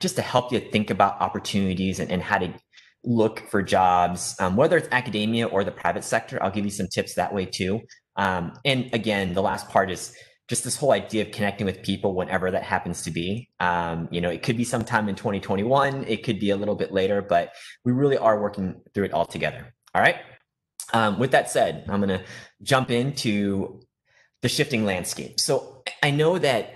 just to help you think about opportunities and, and how to look for jobs, um, whether it's academia or the private sector. I'll give you some tips that way too. Um, and again, the last part is just this whole idea of connecting with people whenever that happens to be. Um, you know, it could be sometime in 2021, it could be a little bit later, but we really are working through it all together. All right. Um, with that said, I'm going to jump into the shifting landscape. So I know that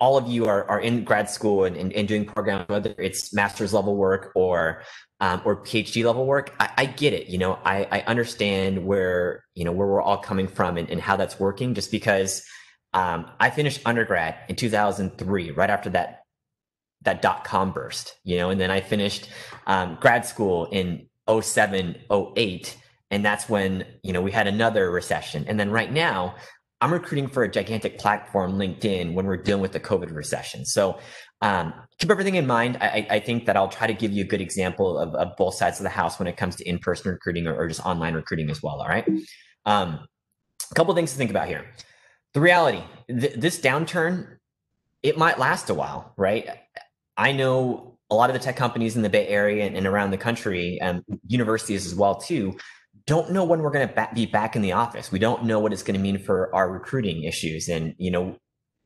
all of you are, are in grad school and, and, and doing programs, whether it's master's level work or um, or PhD level work. I, I, get it. You know, I, I understand where you know where we're all coming from and, and how that's working. Just because um, I finished undergrad in 2003, right after that that dot com burst. You know, and then I finished um, grad school in 07, 08 and that's when you know we had another recession and then right now i'm recruiting for a gigantic platform linkedin when we're dealing with the covid recession. So um, keep everything in mind. I, I, think that i'll try to give you a good example of, of, both sides of the house when it comes to in-person recruiting or, or just online recruiting as well all right? Um, a couple things to think about here. The reality th- this downturn it might last a while right? I know a lot of the tech companies in the bay area and, and around the country and universities as well too don't know when we're going to ba- be back in the office. We don't know what it's going to mean for our recruiting issues. And, you know,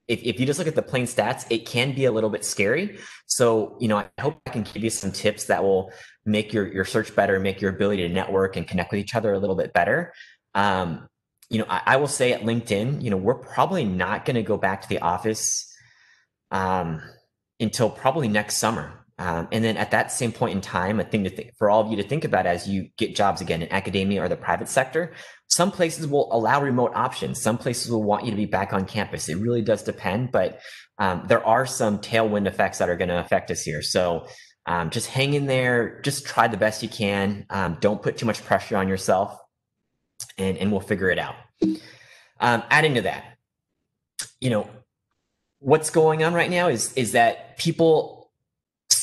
if, if you just look at the plain stats, it can be a little bit scary. So, you know, I hope I can give you some tips that will make your, your search better, make your ability to network and connect with each other a little bit better. Um, you know, I, I will say at LinkedIn, you know, we're probably not going to go back to the office um, until probably next summer. Um, and then at that same point in time, a thing to think for all of you to think about as you get jobs again in academia or the private sector, some places will allow remote options. Some places will want you to be back on campus. It really does depend, but um, there are some tailwind effects that are going to affect us here. So um, just hang in there, just try the best you can. Um, don't put too much pressure on yourself, and and we'll figure it out. Um, adding to that, you know, what's going on right now is is that people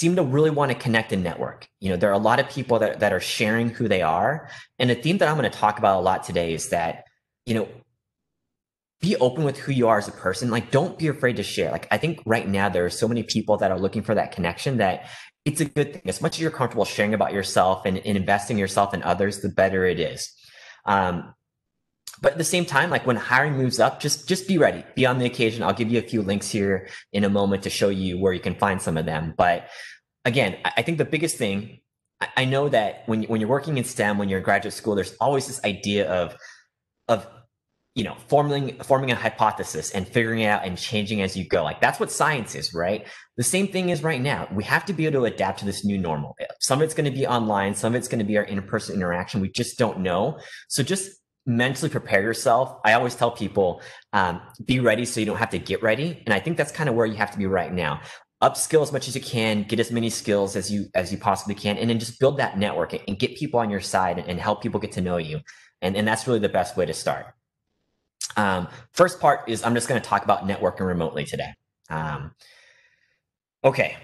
seem to really want to connect and network. You know, there are a lot of people that, that are sharing who they are. And a theme that I'm going to talk about a lot today is that, you know, be open with who you are as a person. Like, don't be afraid to share. Like, I think right now there are so many people that are looking for that connection that it's a good thing. As much as you're comfortable sharing about yourself and, and investing yourself in others, the better it is. Um, but at the same time, like when hiring moves up, just just be ready, be on the occasion. I'll give you a few links here in a moment to show you where you can find some of them. But again, I think the biggest thing I know that when when you're working in STEM, when you're in graduate school, there's always this idea of of you know forming forming a hypothesis and figuring it out and changing as you go. Like that's what science is, right? The same thing is right now. We have to be able to adapt to this new normal. Some of it's going to be online, some of it's going to be our in-person interaction. We just don't know. So just mentally prepare yourself. I always tell people, um, be ready so you don't have to get ready. And I think that's kind of where you have to be right now. Upskill as much as you can, get as many skills as you as you possibly can, and then just build that network and get people on your side and, help people get to know you. And, and that's really the best way to start. Um, first part is I'm just going to talk about networking remotely today. Um, okay,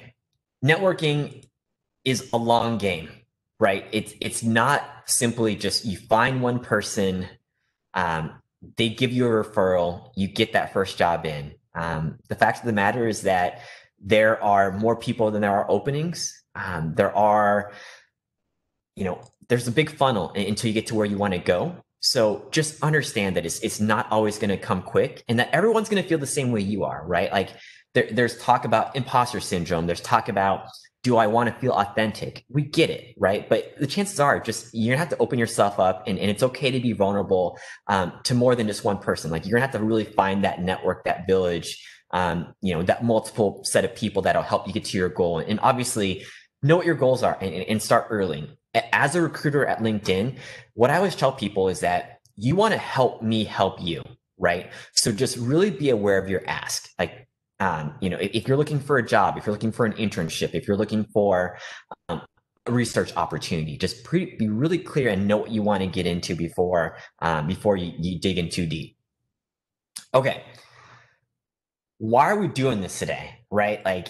networking is a long game right? It's it's not simply just you find one person, um, they give you a referral, you get that first job in. Um, the fact of the matter is that there are more people than there are openings. Um, there are, you know, there's a big funnel until you get to where you want to go. So just understand that it's it's not always going to come quick, and that everyone's going to feel the same way you are, right? Like there, there's talk about imposter syndrome. There's talk about do I want to feel authentic? We get it, right? But the chances are just you're gonna have to open yourself up and, and it's okay to be vulnerable um, to more than just one person. Like you're gonna have to really find that network, that village, um, you know, that multiple set of people that'll help you get to your goal. And obviously know what your goals are and, and start early. As a recruiter at LinkedIn, what I always tell people is that you want to help me help you, right? So just really be aware of your ask. Like um, you know, if, if, you're looking for a job, if you're looking for an internship, if you're looking for um, a research opportunity, just pre- be really clear and know what you want to get into before um, before you, you dig in too deep. Okay, why are we doing this today? Right, like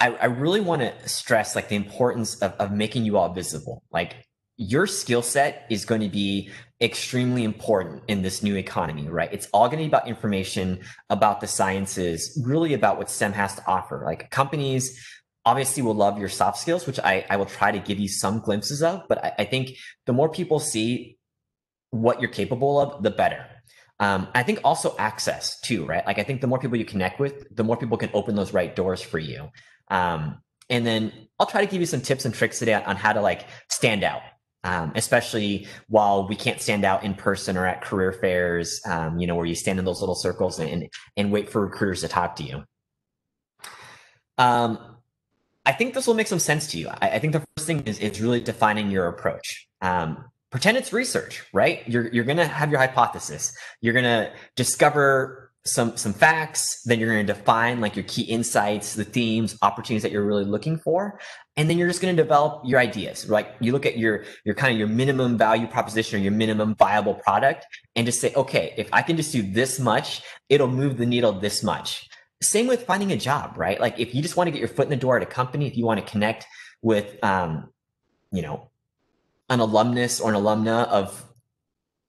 I, I really want to stress like the importance of, of making you all visible. Like your skill set is going to be extremely important in this new economy, right? It's all going to be about information, about the sciences, really about what STEM has to offer. Like companies, obviously will love your soft skills, which I, I will try to give you some glimpses of. But I, I think the more people see what you're capable of, the better. Um, I think also access too, right? Like I think the more people you connect with, the more people can open those right doors for you. Um, and then I'll try to give you some tips and tricks today on how to like stand out, um, especially while we can't stand out in person or at career fairs, um, you know, where you stand in those little circles and and wait for recruiters to talk to you. Um, I think this will make some sense to you. I, I think the first thing is is really defining your approach. Um, pretend it's research, right? You're you're gonna have your hypothesis. You're gonna discover some some facts. Then you're going to define like your key insights the themes opportunities that you're really looking for. And then you're just going to develop your ideas like you look at your your kind of your minimum value proposition or your minimum viable product and just say okay if i can just do this much it'll move the needle this much. Same with finding a job right? Like if you just want to get your foot in the door at a company if you want to connect with um you know an alumnus or an alumna of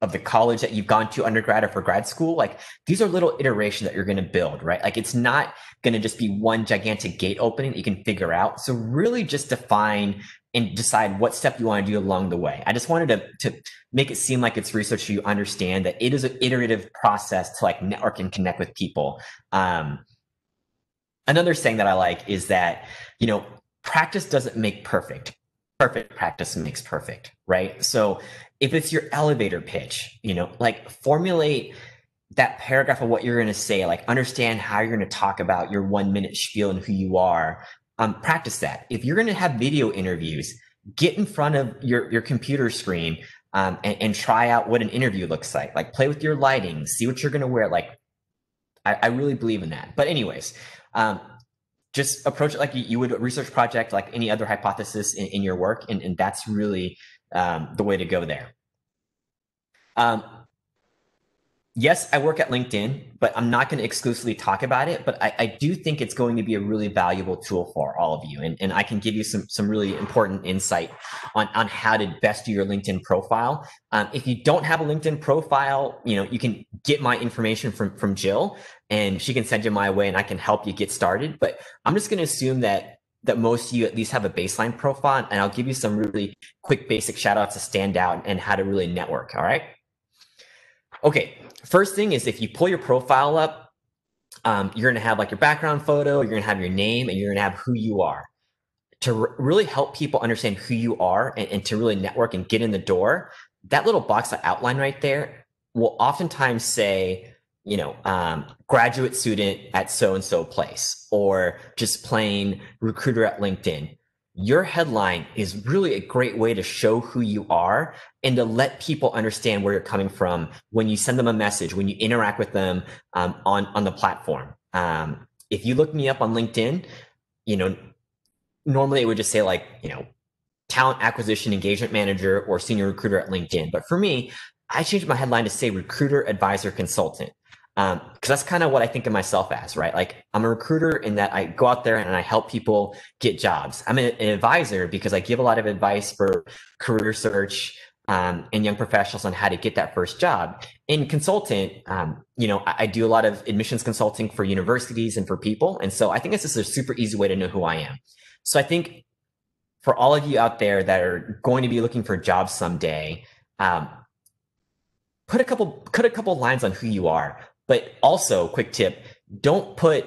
of the college that you've gone to undergrad or for grad school like these are little iterations that you're going to build right? Like it's not going to just be one gigantic gate opening that you can figure out. So really just define and decide what step you want to do along the way. I just wanted to, to make it seem like it's research so you understand that it is an iterative process to like network and connect with people. Um, another saying that i like is that you know practice doesn't make perfect perfect practice makes perfect right so if it's your elevator pitch, you know, like formulate that paragraph of what you're going to say, like understand how you're going to talk about your one minute spiel and who you are. Um, practice that. If you're going to have video interviews, get in front of your, your computer screen um, and, and, try out what an interview looks like. Like play with your lighting, see what you're going to wear. Like, I, I, really believe in that. But anyways, um, just approach it like you, would a research project, like any other hypothesis in, in your work, and, and that's really um, the way to go there. Um, yes, I work at LinkedIn, but I'm not going to exclusively talk about it. But I, I, do think it's going to be a really valuable tool for all of you. And, and I can give you some, some really important insight on, on how to best do your LinkedIn profile. Um, if you don't have a LinkedIn profile, you know, you can get my information from, from Jill and she can send you my way and I can help you get started. But I'm just going to assume that that most of you at least have a baseline profile and I'll give you some really quick basic shout outs to stand out and how to really network. All right. Okay. First thing is if you pull your profile up, um, you're going to have like your background photo, you're going to have your name, and you're going to have who you are. To really help people understand who you are and, and to really network and get in the door, that little box I outline right there will oftentimes say, you know, um, graduate student at so and so place, or just plain recruiter at LinkedIn. Your headline is really a great way to show who you are and to let people understand where you're coming from when you send them a message, when you interact with them um, on on the platform. Um, if you look me up on LinkedIn, you know, normally it would just say like, you know, talent acquisition engagement manager or senior recruiter at LinkedIn. But for me, I changed my headline to say recruiter advisor consultant because um, that's kind of what I think of myself as, right? Like I'm a recruiter in that I go out there and I help people get jobs. I'm an, advisor because I give a lot of advice for career search um, and young professionals on how to get that first job. In consultant, um, you know, I, I, do a lot of admissions consulting for universities and for people, and so I think this is a super easy way to know who I am. So I think for all of you out there that are going to be looking for jobs someday. Um, put a couple put a couple lines on who you are but also, quick tip don't put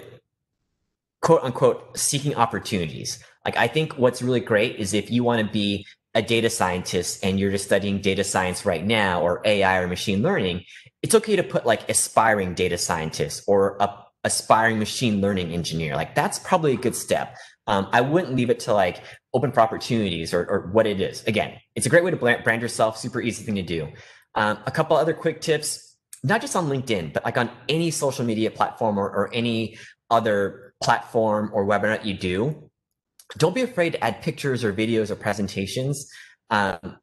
quote unquote seeking opportunities. Like, I think what's really great is if you want to be a data scientist and you're just studying data science right now or AI or machine learning, it's okay to put like aspiring data scientist or a aspiring machine learning engineer. Like that's probably a good step. Um, I wouldn't leave it to like open for opportunities or, or what it is. Again, it's a great way to brand yourself. Super easy thing to do. Um, a couple other quick tips not just on LinkedIn, but like on any social media platform or, or any other platform or webinar that you do, don't be afraid to add pictures or videos or presentations. Um,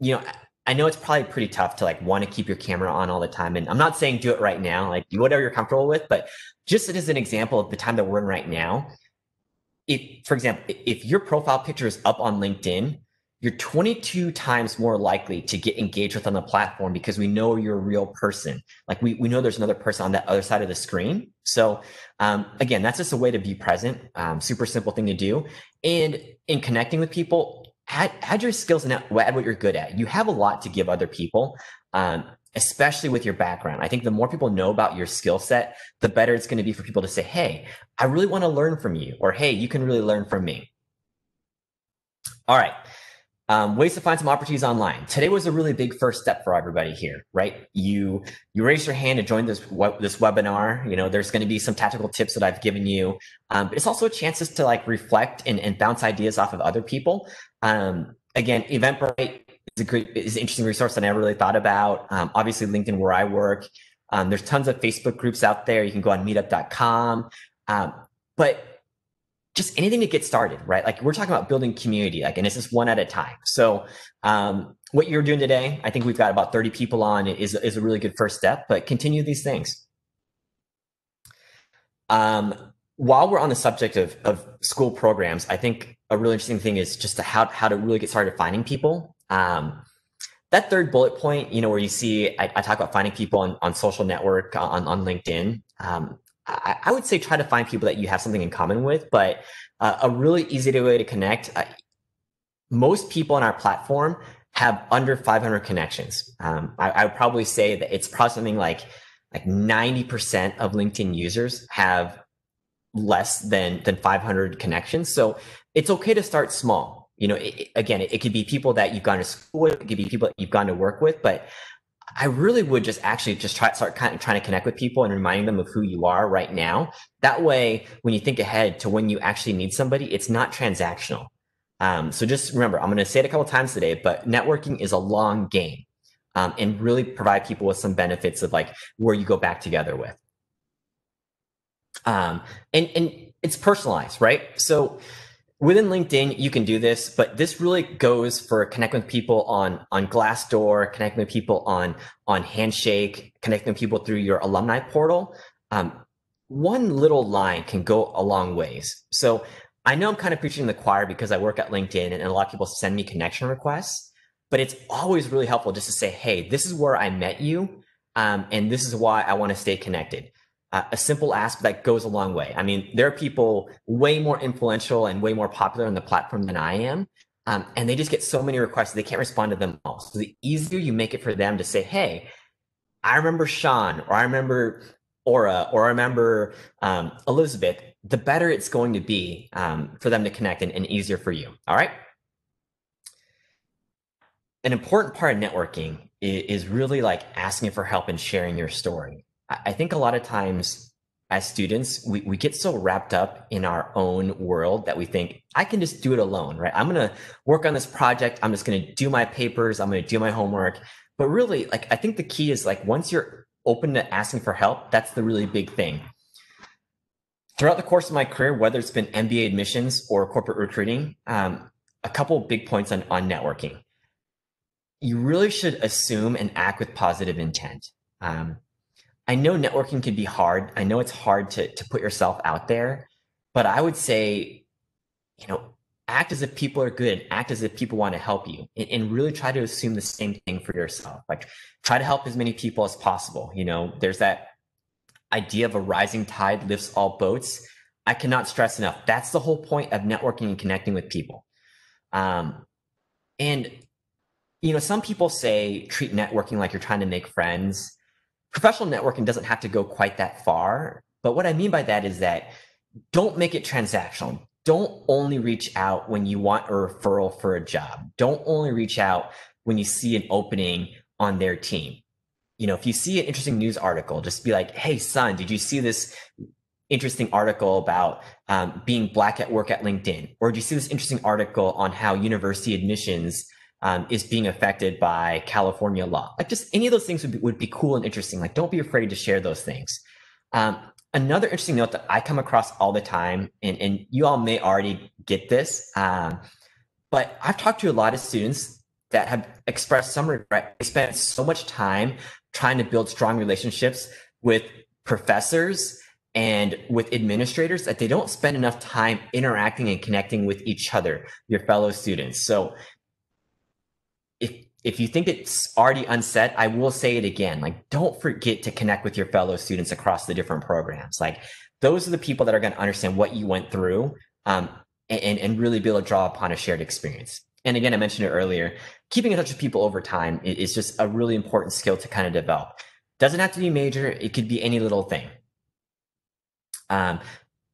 you know, I know it's probably pretty tough to like want to keep your camera on all the time. And I'm not saying do it right now, like do whatever you're comfortable with, but just as an example of the time that we're in right now, if, for example, if your profile picture is up on LinkedIn, you're 22 times more likely to get engaged with on the platform because we know you're a real person. Like we, we know there's another person on that other side of the screen. So um, again, that's just a way to be present. Um, super simple thing to do. And in connecting with people, add, add your skills and add what you're good at. You have a lot to give other people. Um, especially with your background. I think the more people know about your skill set, the better it's going to be for people to say, Hey, I really want to learn from you, or Hey, you can really learn from me. All right. Um, ways to find some opportunities online. Today was a really big first step for everybody here, right? You you raise your hand to join this this webinar. You know, there's going to be some tactical tips that I've given you, um, but it's also a chances to like reflect and, and bounce ideas off of other people. Um, again, Eventbrite is a great is an interesting resource that I never really thought about. Um, obviously, LinkedIn, where I work, um, there's tons of Facebook groups out there. You can go on Meetup.com, um, but just anything to get started, right? Like we're talking about building community, like, and it's just one at a time. So, um, what you're doing today, I think we've got about 30 people on is, is a really good first step, but continue these things. Um, while we're on the subject of, of school programs, I think a really interesting thing is just to how, how to really get started finding people. Um, that third bullet point, you know, where you see, I, I talk about finding people on, on social network on, on LinkedIn. Um, I, I, would say try to find people that you have something in common with, but uh, a really easy way to connect. Uh, most people on our platform have under 500 connections. Um, I, I, would probably say that it's probably something like like 90% of LinkedIn users have less than than 500 connections. So it's okay to start small. You know, it, again, it, it could be people that you've gone to school with, it could be people that you've gone to work with, but I really would just actually just try start kind of trying to connect with people and reminding them of who you are right now. That way, when you think ahead to when you actually need somebody, it's not transactional. Um, so just remember, I'm going to say it a couple times today, but networking is a long game, um, and really provide people with some benefits of like where you go back together with. Um, and and it's personalized, right? So within LinkedIn, you can do this, but this really goes for connecting with people on, on Glassdoor, connecting with people on, on Handshake, connecting with people through your alumni portal. Um, one little line can go a long ways. So I know I'm kind of preaching the choir because I work at LinkedIn and a lot of people send me connection requests, but it's always really helpful just to say, hey, this is where I met you. Um, and this is why I want to stay connected a simple ask that goes a long way. I mean, there are people way more influential and way more popular on the platform than I am. Um, and they just get so many requests, they can't respond to them all. So the easier you make it for them to say, hey, I remember Sean, or I remember Aura, or I remember um, Elizabeth, the better it's going to be um, for them to connect and, and easier for you. All right. An important part of networking is really like asking for help and sharing your story. I think a lot of times as students, we, we get so wrapped up in our own world that we think, I can just do it alone, right? I'm going to work on this project. I'm just going to do my papers. I'm going to do my homework. But really, like, I think the key is like, once you're open to asking for help, that's the really big thing. Throughout the course of my career, whether it's been MBA admissions or corporate recruiting, um, a couple big points on, on networking. You really should assume and act with positive intent. Um, I know networking can be hard. I know it's hard to, to put yourself out there, but I would say, you know, act as if people are good and act as if people want to help you and, and, really try to assume the same thing for yourself. Like try to help as many people as possible. You know, there's that idea of a rising tide lifts all boats. I cannot stress enough. That's the whole point of networking and connecting with people. Um, and, you know, some people say treat networking like you're trying to make friends professional networking doesn't have to go quite that far. But what I mean by that is that don't make it transactional. Don't only reach out when you want a referral for a job. Don't only reach out when you see an opening on their team. You know, if you see an interesting news article, just be like, hey, son, did you see this interesting article about um, being black at work at LinkedIn? Or did you see this interesting article on how university admissions um, is being affected by California law. Like just any of those things would be, would be cool and interesting. Like don't be afraid to share those things. Um, another interesting note that I come across all the time, and, and you all may already get this, um, but I've talked to a lot of students that have expressed some regret. They spent so much time trying to build strong relationships with professors and with administrators that they don't spend enough time interacting and connecting with each other, your fellow students. So if you think it's already unset, I will say it again. Like, don't forget to connect with your fellow students across the different programs. Like, those are the people that are going to understand what you went through um, and, and really be able to draw upon a shared experience. And again, I mentioned it earlier, keeping in touch with people over time is just a really important skill to kind of develop. Doesn't have to be major, it could be any little thing. Um,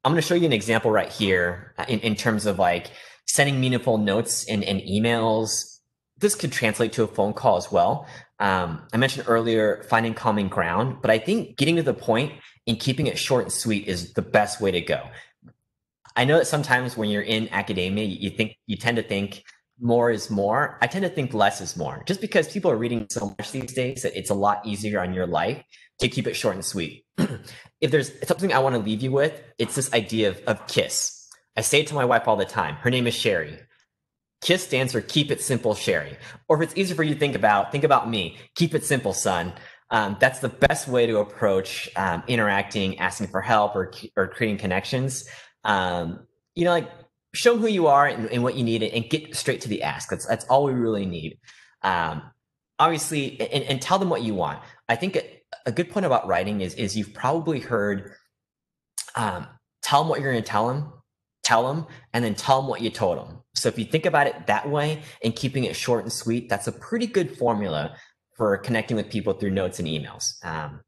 I'm going to show you an example right here uh, in, in terms of like sending meaningful notes and, and emails. This could translate to a phone call as well. Um, I mentioned earlier finding common ground, but I think getting to the point and keeping it short and sweet is the best way to go. I know that sometimes when you're in academia, you think you tend to think more is more. I tend to think less is more, just because people are reading so much these days that it's a lot easier on your life to keep it short and sweet. if there's something I want to leave you with, it's this idea of, of KISS. I say it to my wife all the time. Her name is Sherry. KISS stands for Keep It Simple, Sherry. Or if it's easier for you to think about, think about me. Keep it simple, son. Um, that's the best way to approach um, interacting, asking for help, or or creating connections. Um, you know, like show them who you are and, and, what you need, and get straight to the ask. That's that's all we really need. Um, obviously, and, and, tell them what you want. I think a, a, good point about writing is is you've probably heard um, tell them what you're going to tell them, tell them, and then tell them what you told them. So if you think about it that way and keeping it short and sweet, that's a pretty good formula for connecting with people through notes and emails. Um,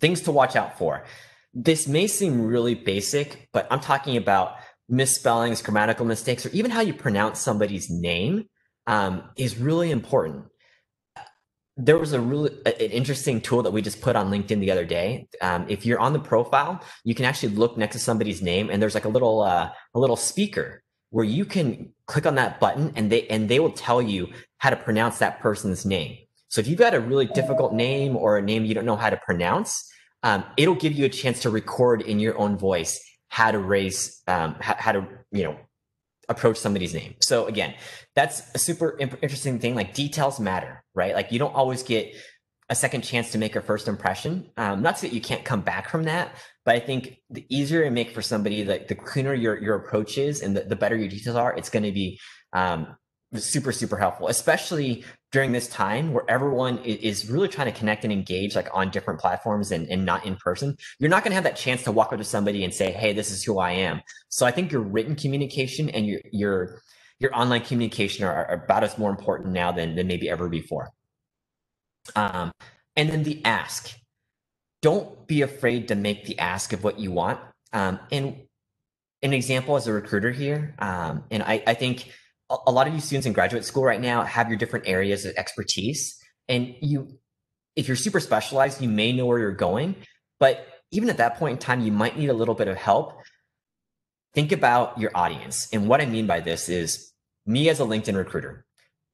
things to watch out for. This may seem really basic, but I'm talking about misspellings, grammatical mistakes, or even how you pronounce somebody's name um, is really important. There was a really an interesting tool that we just put on LinkedIn the other day. Um, if you're on the profile, you can actually look next to somebody's name, and there's like a little uh, a little speaker where you can click on that button and they and they will tell you how to pronounce that person's name. So if you've got a really difficult name or a name you don't know how to pronounce, um, it'll give you a chance to record in your own voice how to raise um, how, how, to you know approach somebody's name. So again, that's a super interesting thing. Like details matter, right? Like you don't always get a second chance to make a first impression. Um, not that you can't come back from that, but I think the easier you make for somebody, like the cleaner your your approach is, and the, the better your details are, it's going to be um, super super helpful, especially during this time where everyone is really trying to connect and engage like on different platforms and, and not in person. You're not going to have that chance to walk up to somebody and say, "Hey, this is who I am." So I think your written communication and your your your online communication are, are about as more important now than than maybe ever before. Um, and then the ask. Don't be afraid to make the ask of what you want. Um, and an example as a recruiter here, um, and I, I think a, a lot of you students in graduate school right now have your different areas of expertise, and you, if you're super specialized, you may know where you're going, but even at that point in time, you might need a little bit of help. Think about your audience, and what I mean by this is me as a LinkedIn recruiter.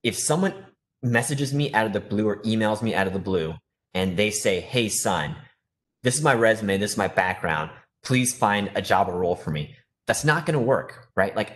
If someone messages me out of the blue or emails me out of the blue and they say, Hey, son, this is my resume, this is my background, please find a job or role for me. That's not going to work, right? Like,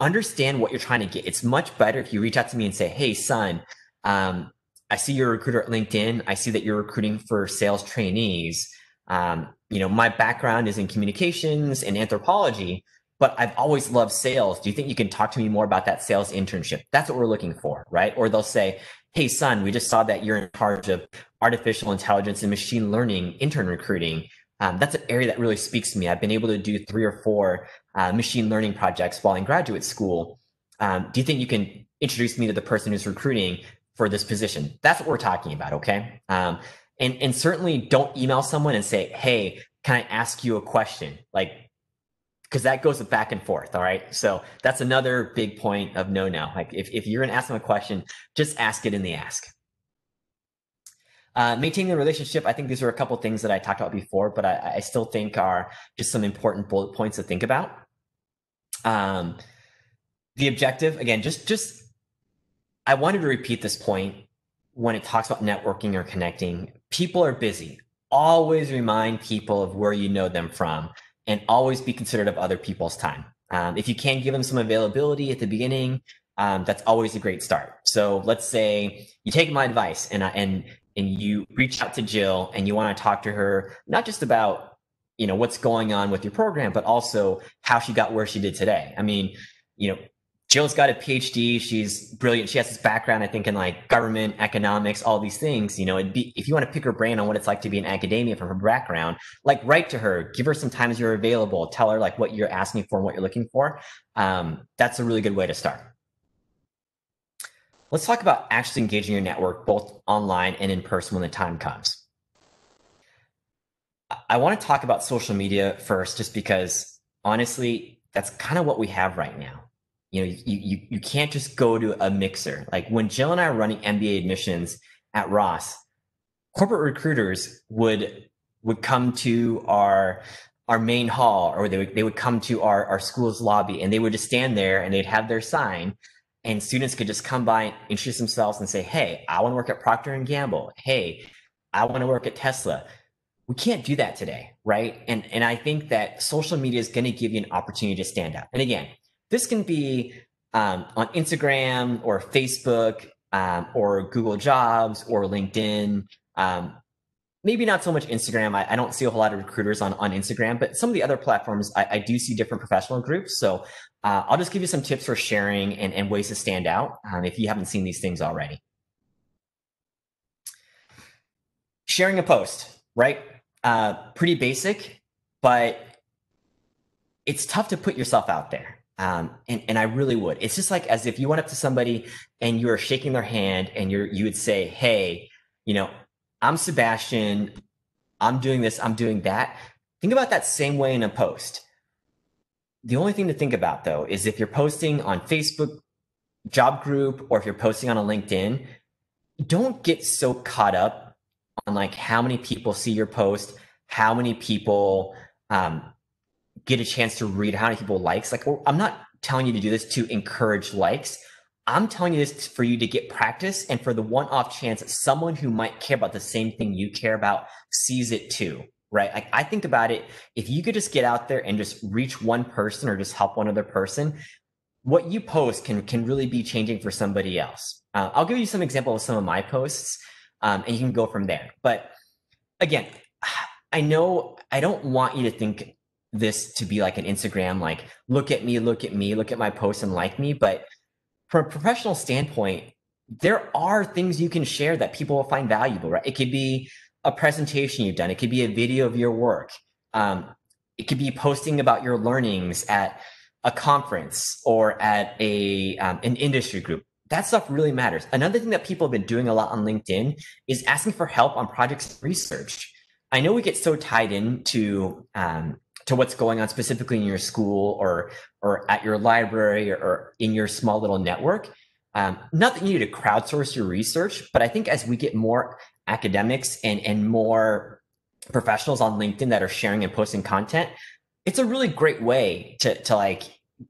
understand what you're trying to get. It's much better if you reach out to me and say, Hey, son, um, I see you're a recruiter at LinkedIn. I see that you're recruiting for sales trainees. Um, you know, my background is in communications and anthropology but I've always loved sales. Do you think you can talk to me more about that sales internship? That's what we're looking for, right? Or they'll say, Hey, son, we just saw that you're in charge of artificial intelligence and machine learning intern recruiting. Um, that's an area that really speaks to me. I've been able to do three or four uh, machine learning projects while in graduate school. Um, do you think you can introduce me to the person who's recruiting for this position? That's what we're talking about, okay? Um, and and certainly don't email someone and say, "Hey, can I ask you a question?" Like because that goes back and forth. All right. So that's another big point of no no. Like if, if you're going to ask them a question, just ask it in the ask. Uh, maintaining the relationship, I think these are a couple things that I talked about before, but I, I, still think are just some important bullet points to think about. Um, the objective, again, just just I wanted to repeat this point when it talks about networking or connecting. People are busy. Always remind people of where you know them from and always be considerate of other people's time. Um, if you can give them some availability at the beginning, um, that's always a great start. So let's say you take my advice and and and you reach out to Jill and you want to talk to her not just about you know what's going on with your program, but also how she got where she did today. I mean, you know, Jill's got a PhD. She's brilliant. She has this background, I think, in like government, economics, all these things. You know, it'd be, if you want to pick her brain on what it's like to be in academia from her background, like write to her, give her some times you're available, tell her like what you're asking for and what you're looking for. Um, that's a really good way to start. Let's talk about actually engaging your network both online and in person when the time comes. I want to talk about social media first, just because honestly, that's kind of what we have right now you know, you, you, you can't just go to a mixer. Like when Jill and I are running MBA admissions at Ross, corporate recruiters would would come to our our main hall or they would, they would come to our, our school's lobby and they would just stand there and they'd have their sign and students could just come by introduce themselves and say hey i want to work at procter and gamble. Hey i want to work at tesla. We can't do that today right? And and i think that social media is going to give you an opportunity to stand out. And again this can be um, on Instagram or Facebook um, or Google Jobs or LinkedIn. Um, maybe not so much Instagram. I, I, don't see a whole lot of recruiters on, on Instagram, but some of the other platforms, I, I do see different professional groups. So uh, I'll just give you some tips for sharing and, and ways to stand out um, if you haven't seen these things already. Sharing a post, right? Uh, pretty basic, but it's tough to put yourself out there. Um, and, and I really would. It's just like as if you went up to somebody and you were shaking their hand and you're, you would say, Hey, you know, I'm Sebastian. I'm doing this. I'm doing that. Think about that same way in a post. The only thing to think about though is if you're posting on Facebook job group or if you're posting on a LinkedIn, don't get so caught up on like how many people see your post, how many people um, get a chance to read how many people likes. Like, I'm not telling you to do this to encourage likes. I'm telling you this for you to get practice and for the one off chance that someone who might care about the same thing you care about sees it too, right? Like, I think about it. If you could just get out there and just reach one person or just help one other person, what you post can, can really be changing for somebody else. Uh, I'll give you some example of some of my posts um, and you can go from there. But again, I know I don't want you to think this to be like an Instagram, like, look at me, look at me, look at my post and like me. But from a professional standpoint, there are things you can share that people will find valuable, right? It could be a presentation you've done, it could be a video of your work, um, it could be posting about your learnings at a conference or at a um, an industry group. That stuff really matters. Another thing that people have been doing a lot on LinkedIn is asking for help on projects research. I know we get so tied into um, to what's going on specifically in your school or or at your library or, or in your small little network. Um, not that you need to crowdsource your research, but I think as we get more academics and and more professionals on LinkedIn that are sharing and posting content, it's a really great way to to like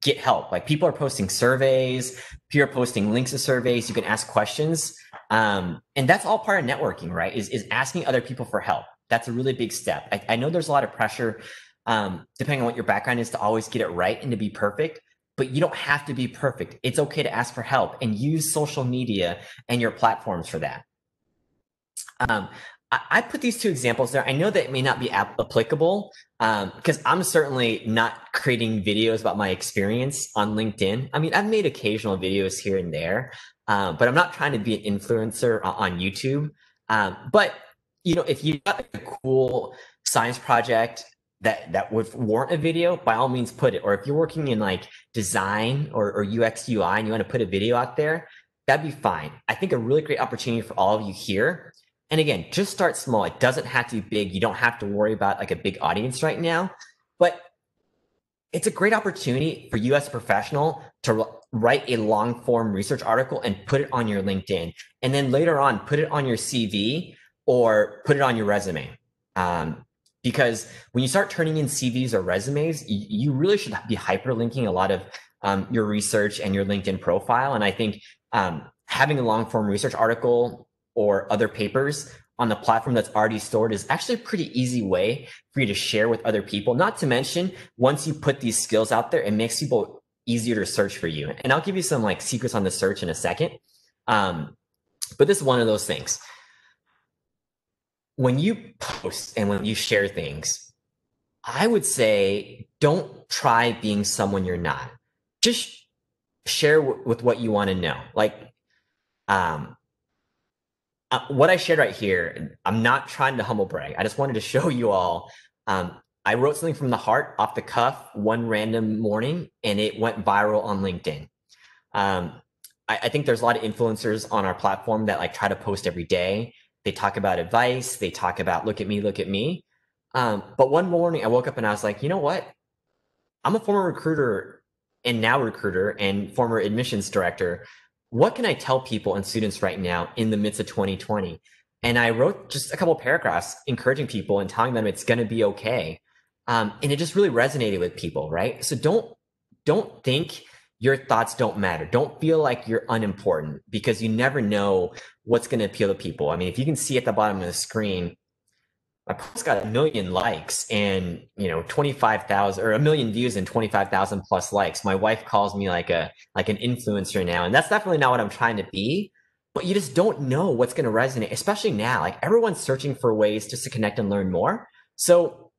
get help. Like people are posting surveys, people are posting links to surveys. You can ask questions, um, and that's all part of networking, right? Is is asking other people for help. That's a really big step. I, I know there's a lot of pressure um, depending on what your background is, to always get it right and to be perfect. But you don't have to be perfect. It's okay to ask for help and use social media and your platforms for that. Um, I, I put these two examples there. I know that it may not be applicable because um, I'm certainly not creating videos about my experience on LinkedIn. I mean, I've made occasional videos here and there, uh, but I'm not trying to be an influencer on YouTube. Um, but you know, if you got a cool science project that that would warrant a video, by all means put it. Or if you're working in like design or, or UX UI and you want to put a video out there, that'd be fine. I think a really great opportunity for all of you here. And again, just start small. It doesn't have to be big. You don't have to worry about like a big audience right now, but it's a great opportunity for you as a professional to write a long form research article and put it on your LinkedIn. And then later on, put it on your CV or put it on your resume. Um, because when you start turning in CVs or resumes, you, really should be hyperlinking a lot of um, your research and your LinkedIn profile. And I think um, having a long form research article or other papers on the platform that's already stored is actually a pretty easy way for you to share with other people. Not to mention, once you put these skills out there, it makes people easier to search for you. And I'll give you some like secrets on the search in a second. Um, but this is one of those things when you post and when you share things, I would say don't try being someone you're not. Just share w- with what you want to know. Like, um, uh, what I shared right here, I'm not trying to humble brag. I just wanted to show you all. Um, I wrote something from the heart off the cuff one random morning and it went viral on LinkedIn. Um, I, I think there's a lot of influencers on our platform that like try to post every day. They talk about advice. They talk about look at me, look at me. Um, but one morning I woke up and I was like, you know what? I'm a former recruiter and now recruiter and former admissions director. What can I tell people and students right now in the midst of 2020? And I wrote just a couple paragraphs encouraging people and telling them it's going to be okay. Um, and it just really resonated with people, right? So don't don't think your thoughts don't matter. Don't feel like you're unimportant because you never know what's going to appeal to people. I mean, if you can see at the bottom of the screen, my post got a million likes and you know 25,000 or a million views and 25,000 plus likes. My wife calls me like a like an influencer now, and that's definitely not what I'm trying to be. But you just don't know what's going to resonate, especially now. Like everyone's searching for ways just to connect and learn more. So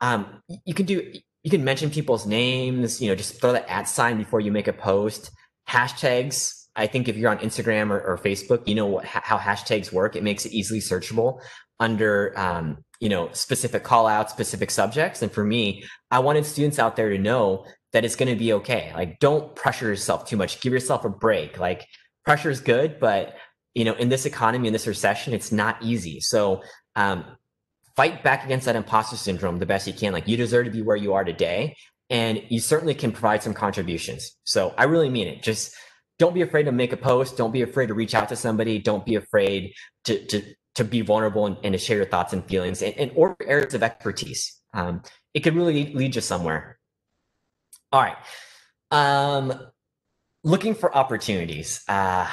um, you can do you can mention people's names, you know, just throw that at sign before you make a post. Hashtags. I think if you're on Instagram or, or Facebook, you know what, how hashtags work. It makes it easily searchable under, um, you know, specific call out, specific subjects. And for me, I wanted students out there to know that it's going to be okay. Like, don't pressure yourself too much. Give yourself a break. Like, pressure is good, but you know, in this economy, in this recession, it's not easy. So, um, fight back against that imposter syndrome the best you can. Like you deserve to be where you are today. And you certainly can provide some contributions. So I really mean it. Just don't be afraid to make a post. Don't be afraid to reach out to somebody. Don't be afraid to, to, to be vulnerable and, and to share your thoughts and feelings and, and or areas of expertise. Um, it could really lead you somewhere. All right. Um, looking for opportunities. Uh,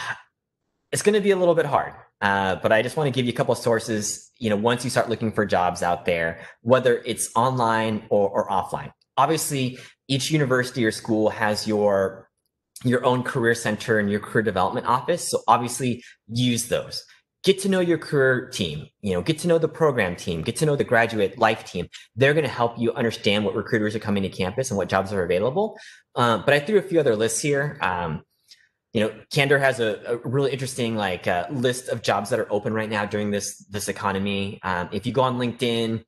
it's going to be a little bit hard. Uh, but I just want to give you a couple of sources. You know, once you start looking for jobs out there, whether it's online or, or offline. Obviously, each university or school has your your own career center and your career development office. So obviously, use those. Get to know your career team. You know, get to know the program team. Get to know the graduate life team. They're going to help you understand what recruiters are coming to campus and what jobs are available. Um, but I threw a few other lists here. Um, you know, Candor has a, a really interesting like uh, list of jobs that are open right now during this this economy. Um, if you go on LinkedIn,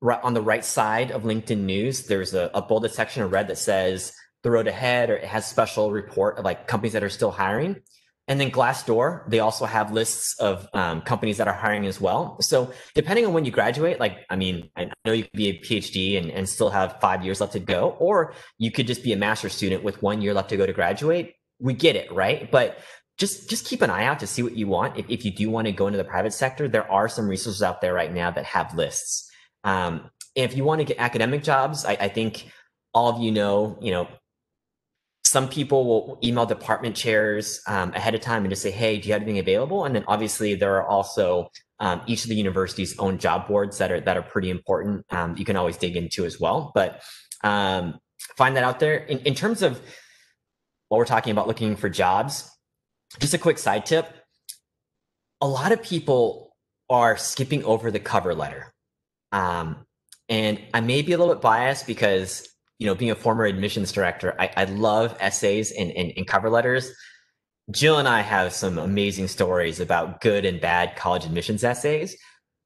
right on the right side of LinkedIn News, there's a, a bolded section of red that says the road ahead, or it has special report of like companies that are still hiring. And then Glassdoor, they also have lists of um, companies that are hiring as well. So depending on when you graduate, like, I mean, I know you could be a PhD and, and still have five years left to go, or you could just be a master's student with one year left to go to graduate we get it, right? But just just keep an eye out to see what you want. If, if you do want to go into the private sector, there are some resources out there right now that have lists. Um, if you want to get academic jobs, I, I think all of you know, you know, some people will email department chairs um, ahead of time and just say, "Hey, do you have anything available?" And then obviously there are also um, each of the university's own job boards that are that are pretty important. Um, you can always dig into as well, but um, find that out there. In, in terms of what we're talking about looking for jobs, just a quick side tip. A lot of people are skipping over the cover letter. Um, and I may be a little bit biased because, you know, being a former admissions director, I, I love essays and, and, and cover letters. Jill and I have some amazing stories about good and bad college admissions essays,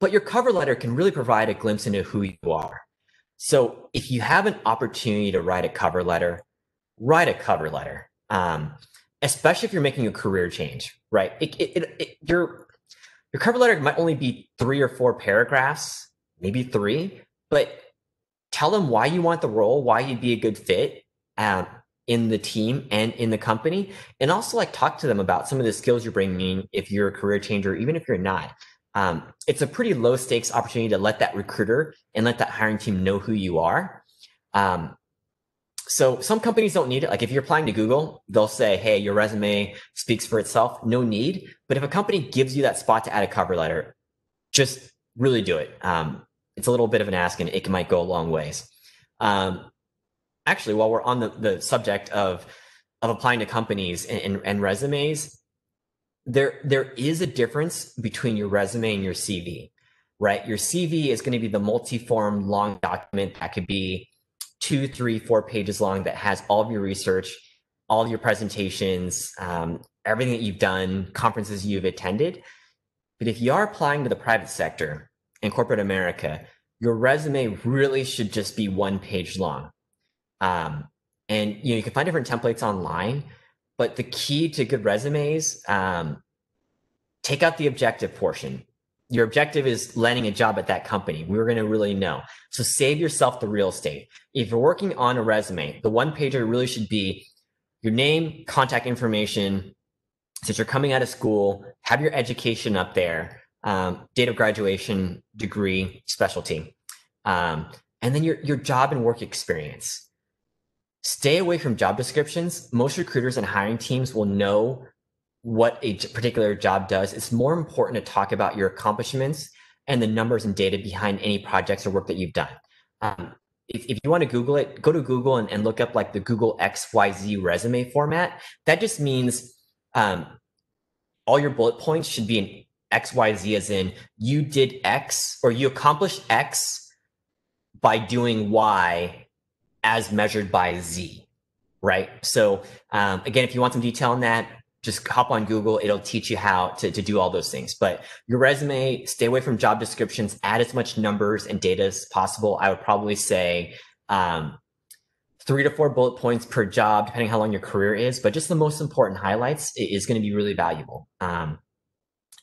but your cover letter can really provide a glimpse into who you are. So if you have an opportunity to write a cover letter, write a cover letter um, especially if you're making a career change, right? It, it, it, your your cover letter might only be three or four paragraphs, maybe three, but tell them why you want the role, why you'd be a good fit um, in the team and in the company, and also like talk to them about some of the skills you're bringing if you're a career changer, even if you're not. Um, it's a pretty low stakes opportunity to let that recruiter and let that hiring team know who you are. Um, so some companies don't need it. Like if you're applying to Google, they'll say, Hey, your resume speaks for itself. No need. But if a company gives you that spot to add a cover letter, just really do it. Um, it's a little bit of an ask and it might go a long ways. Um, actually, while we're on the, the subject of, of applying to companies and, and, and resumes, there, there is a difference between your resume and your CV, right? Your CV is going to be the multi-form long document that could be two, three, four pages long that has all of your research. all of your presentations, um, everything that you've done, conferences you've attended. But if you are applying to the private sector in corporate America, your resume really should just be one page long. Um, and you know you can find different templates online, but the key to good resumes, um, take out the objective portion. Your objective is landing a job at that company. We're going to really know. So save yourself the real estate. If you're working on a resume, the one pager really should be your name, contact information, since you're coming out of school, have your education up there, um, date of graduation, degree, specialty, um, and then your your job and work experience. Stay away from job descriptions. Most recruiters and hiring teams will know what a particular job does. It's more important to talk about your accomplishments and the numbers and data behind any projects or work that you've done. Um, if, if, you want to Google it, go to Google and, and look up like the Google XYZ resume format. That just means um, all your bullet points should be in XYZ, as in you did X or you accomplished X by doing Y as measured by Z, right? So, um, again, if you want some detail on that, just hop on Google. It'll teach you how to, to do all those things. But your resume, stay away from job descriptions, add as much numbers and data as possible. I would probably say um, three to four bullet points per job, depending how long your career is. But just the most important highlights is going to be really valuable. Um,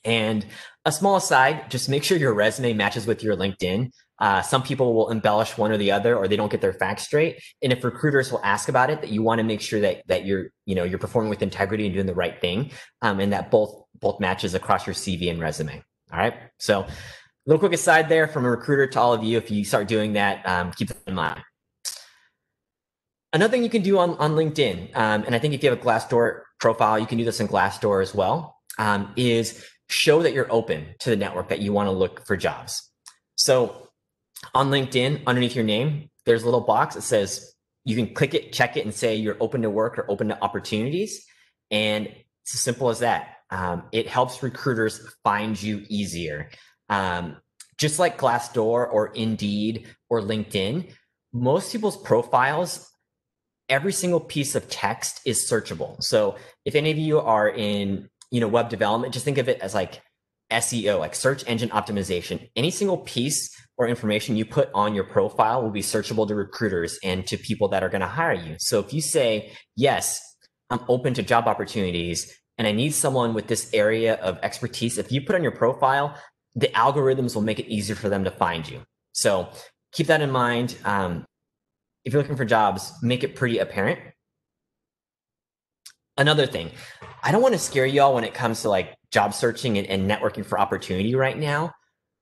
and a small aside, just make sure your resume matches with your LinkedIn. Uh, some people will embellish one or the other, or they don't get their facts straight. And if recruiters will ask about it, that you want to make sure that that you're you know you're performing with integrity and doing the right thing, um, and that both both matches across your CV and resume. All right. So, a little quick aside there from a recruiter to all of you. If you start doing that, um, keep that in mind. Another thing you can do on on LinkedIn, um, and I think if you have a Glassdoor profile, you can do this in Glassdoor as well. Um, is show that you're open to the network that you want to look for jobs. So on LinkedIn, underneath your name, there's a little box that says you can click it, check it, and say you're open to work or open to opportunities. And it's as simple as that. Um, it helps recruiters find you easier. Um, just like Glassdoor or Indeed or LinkedIn, most people's profiles, every single piece of text is searchable. So if any of you are in, you know, web development, just think of it as like SEO, like search engine optimization. Any single piece or information you put on your profile will be searchable to recruiters and to people that are going to hire you. So if you say, yes, I'm open to job opportunities and I need someone with this area of expertise, if you put on your profile, the algorithms will make it easier for them to find you. So keep that in mind. Um, if you're looking for jobs, make it pretty apparent. Another thing, I don't want to scare y'all when it comes to like job searching and, and networking for opportunity right now,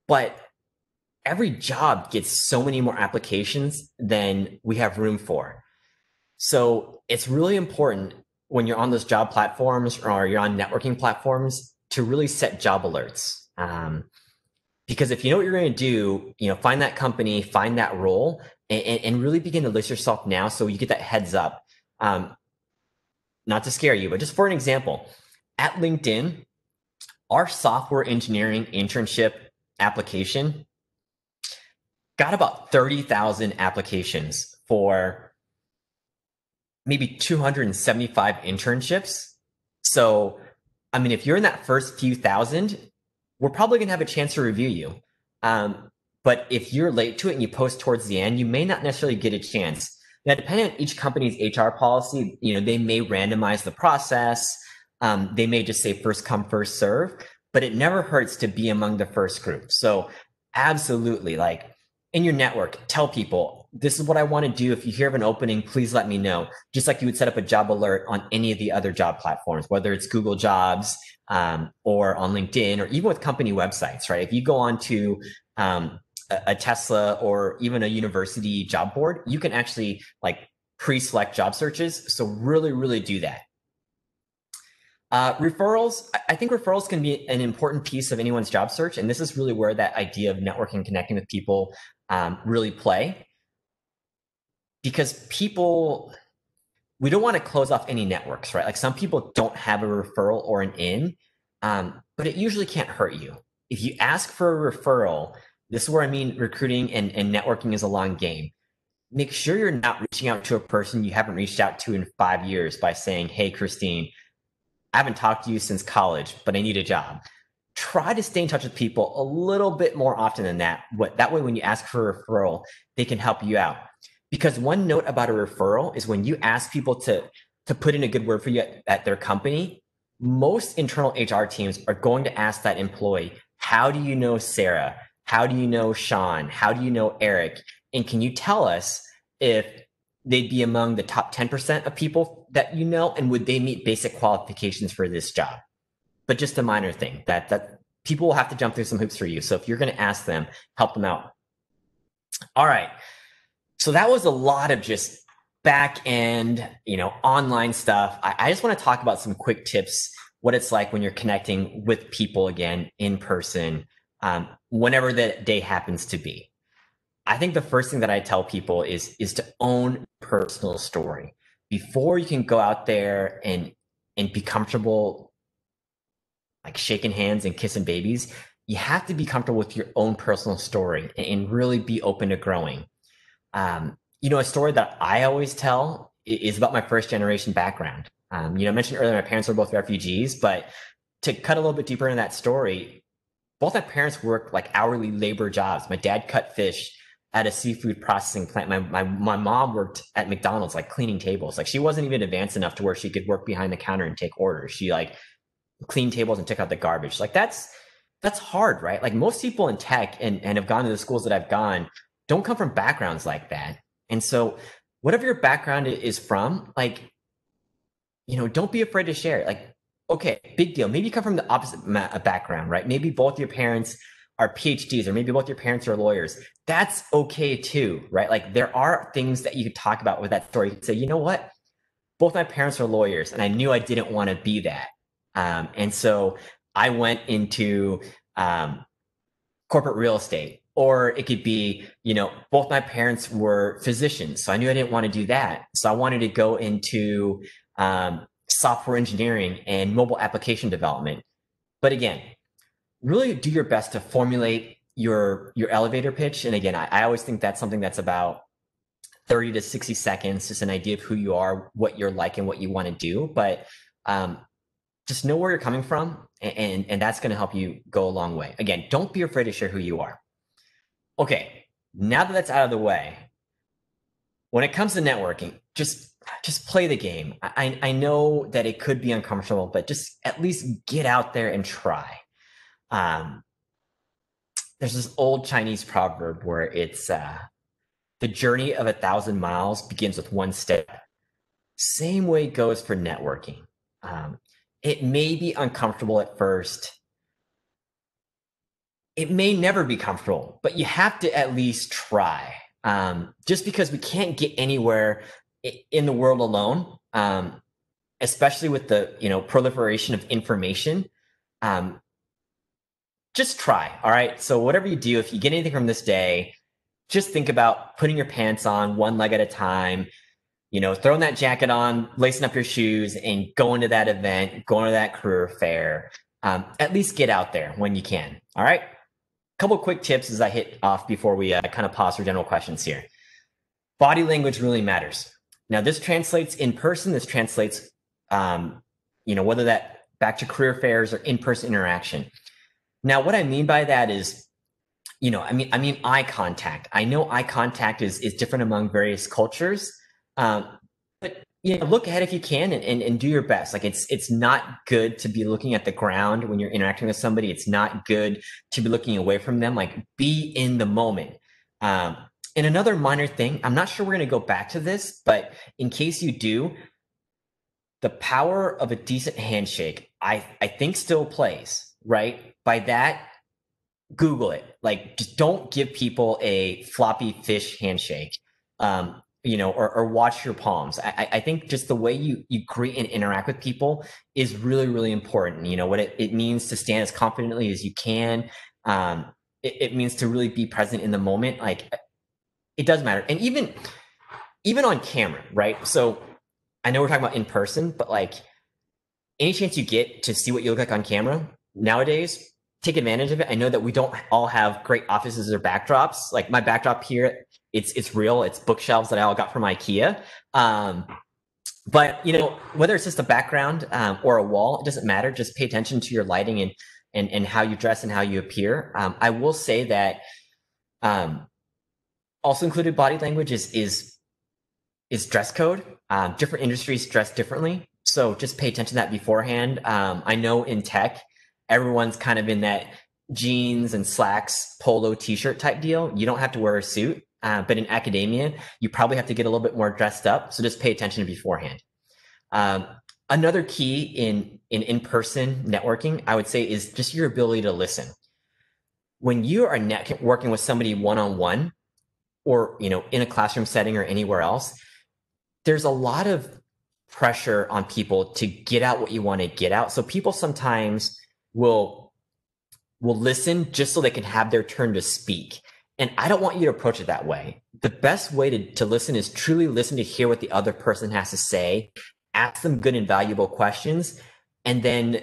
but every job gets so many more applications than we have room for. So it's really important when you're on those job platforms or you're on networking platforms to really set job alerts. Um, because if you know what you're going to do, you know, find that company, find that role, and, and, really begin to list yourself now so you get that heads up. Um, not to scare you, but just for an example, at LinkedIn, our software engineering internship application got about 30,000 applications for maybe 275 internships. So, I mean, if you're in that first few thousand, we're probably going to have a chance to review you. Um, but if you're late to it and you post towards the end, you may not necessarily get a chance. Now, depending on each company's HR policy, you know, they may randomize the process. Um, they may just say first come, first serve, but it never hurts to be among the first group. So absolutely, like in your network, tell people this is what I want to do. If you hear of an opening, please let me know. Just like you would set up a job alert on any of the other job platforms, whether it's Google Jobs um, or on LinkedIn or even with company websites, right? If you go on to um, a Tesla or even a university job board, you can actually like pre-select job searches. So really, really do that. Uh, referrals, I think referrals can be an important piece of anyone's job search. And this is really where that idea of networking, connecting with people um, really play. Because people, we don't want to close off any networks, right? Like some people don't have a referral or an in, um, but it usually can't hurt you. If you ask for a referral, this is where I mean recruiting and, and networking is a long game. make sure you're not reaching out to a person you haven't reached out to in five years by saying, Hey, Christine, I haven't talked to you since college, but I need a job. Try to stay in touch with people a little bit more often than that. What that way, when you ask for a referral, they can help you out. Because one note about a referral is when you ask people to to put in a good word for you at, at their company, most internal HR teams are going to ask that employee, "How do you know Sarah? How do you know Sean? How do you know Eric? And can you tell us if they'd be among the top 10% of people that you know and would they meet basic qualifications for this job? But just a minor thing that that people will have to jump through some hoops for you. So if you're going to ask them help them out. All right. So that was a lot of just back end you know online stuff. I, I just want to talk about some quick tips what it's like when you're connecting with people again in person. Um, whenever the day happens to be. I think the first thing that I tell people is is to own personal story. Before you can go out there and and be comfortable like shaking hands and kissing babies you have to be comfortable with your own personal story and, and really be open to growing. Um, you know a story that i always tell is about my first generation background. Um, you know i mentioned earlier my parents were both refugees but to cut a little bit deeper into that story both my parents worked like hourly labor jobs my dad cut fish at a seafood processing plant. My, my, my mom worked at McDonald's, like cleaning tables. Like she wasn't even advanced enough to where she could work behind the counter and take orders. She like cleaned tables and took out the garbage. Like that's, that's hard, right? Like most people in tech and, and have gone to the schools that I've gone don't come from backgrounds like that. And so whatever your background is from, like, you know, don't be afraid to share. Like, okay, big deal. Maybe you come from the opposite background, right? Maybe both your parents are PhDs or maybe both your parents are lawyers. That's okay too, right? Like there are things that you could talk about with that story. You could say, you know what? Both my parents are lawyers and I knew I didn't want to be that. Um, and so I went into um, corporate real estate. Or it could be, you know, both my parents were physicians. So I knew I didn't want to do that. So I wanted to go into um, software engineering and mobile application development. But again, really do your best to formulate your your elevator pitch. And again, I, I always think that's something that's about 30 to 60 seconds, just an idea of who you are, what you're like, and what you want to do. But um, just know where you're coming from, and and, and that's going to help you go a long way. Again, don't be afraid to share who you are. Okay, now that that's out of the way, when it comes to networking, just just play the game. I I know that it could be uncomfortable, but just at least get out there and try. Um, there's this old Chinese proverb where it's uh, the journey of a thousand miles begins with one step. Same way goes for networking. Um, it may be uncomfortable at first. It may never be comfortable, but you have to at least try. Um, just because we can't get anywhere in the world alone, um, especially with the you know proliferation of information, um, just try. All right. So whatever you do, if you get anything from this day, just think about putting your pants on one leg at a time, you know, throwing that jacket on, lacing up your shoes and going to that event, going to that career fair. Um, at least get out there when you can. All right. A couple quick tips as I hit off before we uh, kind of pause for general questions here. Body language really matters. Now, this translates in person. This translates, um, you know, whether that back to career fairs or in person interaction. Now, what I mean by that is, you know, I mean, I mean eye contact. I know eye contact is is different among various cultures, um, but you know, look ahead if you can and, and, and do your best. Like it's it's not good to be looking at the ground when you're interacting with somebody. It's not good to be looking away from them. Like be in the moment. Um, and another minor thing, I'm not sure we're going to go back to this, but in case you do, the power of a decent handshake, I I think still plays right? By that, Google it. Like, just don't give people a floppy fish handshake, um, you know, or, or watch your palms. I, I think just the way you you greet and interact with people is really, really important. You know, what it, it means to stand as confidently as you can. Um, it, it means to really be present in the moment. Like, it does matter. And even even on camera, right? So I know we're talking about in person, but like any chance you get to see what you look like on camera, nowadays take advantage of it. I know that we don't all have great offices or backdrops. Like my backdrop here It's it's real. It's bookshelves that I all got from IKEA. Um, but you know, whether it's just a background um, or a wall, it doesn't matter. Just pay attention to your lighting and and and how you dress and how you appear. Um, I will say that um, also included body language is is is dress code. Um, different industries dress differently, so just pay attention to that beforehand. Um, I know in tech, everyone's kind of in that jeans and slacks, polo t-shirt type deal. You don't have to wear a suit. Uh, but in academia, you probably have to get a little bit more dressed up. So just pay attention beforehand. Um, another key in in in-person networking, I would say, is just your ability to listen. When you are net- working with somebody one-on-one, or you know, in a classroom setting or anywhere else, there's a lot of pressure on people to get out what you want to get out. So people sometimes will will listen just so they can have their turn to speak. And I don't want you to approach it that way. The best way to, to listen is truly listen to hear what the other person has to say, ask them good and valuable questions, and then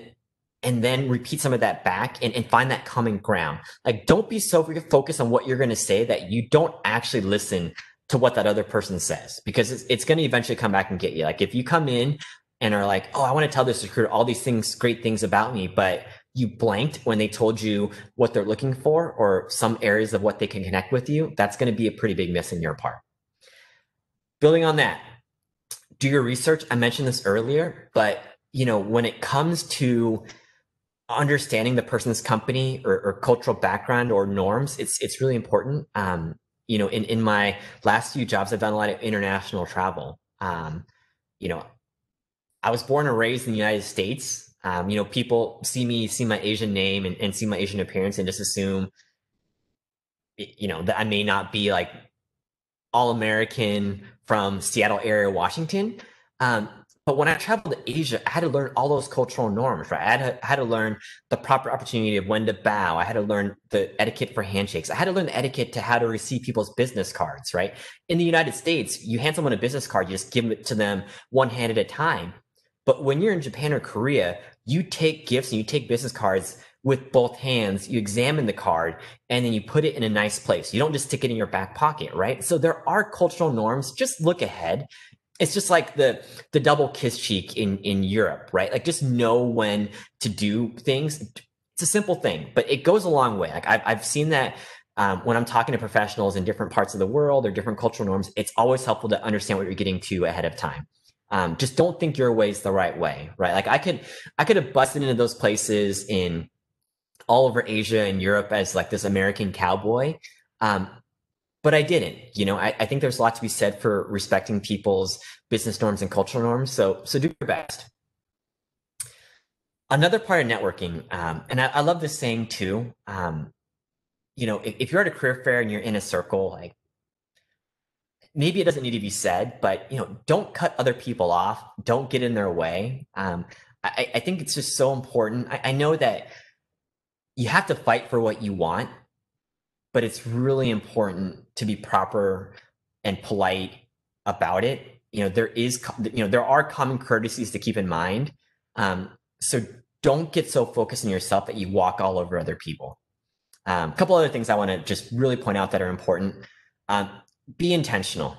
and then repeat some of that back and, and find that common ground. Like don't be so focused on what you're gonna say that you don't actually listen to what that other person says because it's, it's going to eventually come back and get you. Like if you come in and are like, oh, I want to tell this recruiter all these things, great things about me, but you blanked when they told you what they're looking for or some areas of what they can connect with you, that's going to be a pretty big miss in your part. Building on that, do your research. I mentioned this earlier, but you know, when it comes to understanding the person's company or, or cultural background or norms, it's it's really important. Um, you know, in in my last few jobs, I've done a lot of international travel. Um, you know, I was born and raised in the United States, um, you know, people see me, see my Asian name and, and see my Asian appearance and just assume, you know, that I may not be like all American from Seattle area, Washington. Um, but when I traveled to Asia, I had to learn all those cultural norms, right? I had, to, I had to learn the proper opportunity of when to bow. I had to learn the etiquette for handshakes. I had to learn the etiquette to how to receive people's business cards, right? In the United States, you hand someone a business card, you just give it to them one hand at a time. But when you're in Japan or Korea, you take gifts and you take business cards with both hands, you examine the card, and then you put it in a nice place. You don't just stick it in your back pocket, right? So there are cultural norms. Just look ahead. It's just like the the double kiss cheek in in Europe, right? Like just know when to do things. It's a simple thing, but it goes a long way. Like I've I've seen that um, when I'm talking to professionals in different parts of the world or different cultural norms. It's always helpful to understand what you're getting to ahead of time um, just don't think your way is the right way, right? Like I could, I could have busted into those places in all over Asia and Europe as like this American cowboy. Um, but I didn't, you know, I, I, think there's a lot to be said for respecting people's business norms and cultural norms. So, so do your best. Another part of networking, um, and I, I, love this saying too. Um, you know, if, if, you're at a career fair and you're in a circle, like maybe it doesn't need to be said, but you know, don't cut other people off. Don't get in their way. Um, I, I, think it's just so important. I, I know that you have to fight for what you want, but it's really important to be proper and polite about it. You know, there is, you know, there are common courtesies to keep in mind. Um, so don't get so focused on yourself that you walk all over other people. A um, couple other things I want to just really point out that are important. Um, be intentional.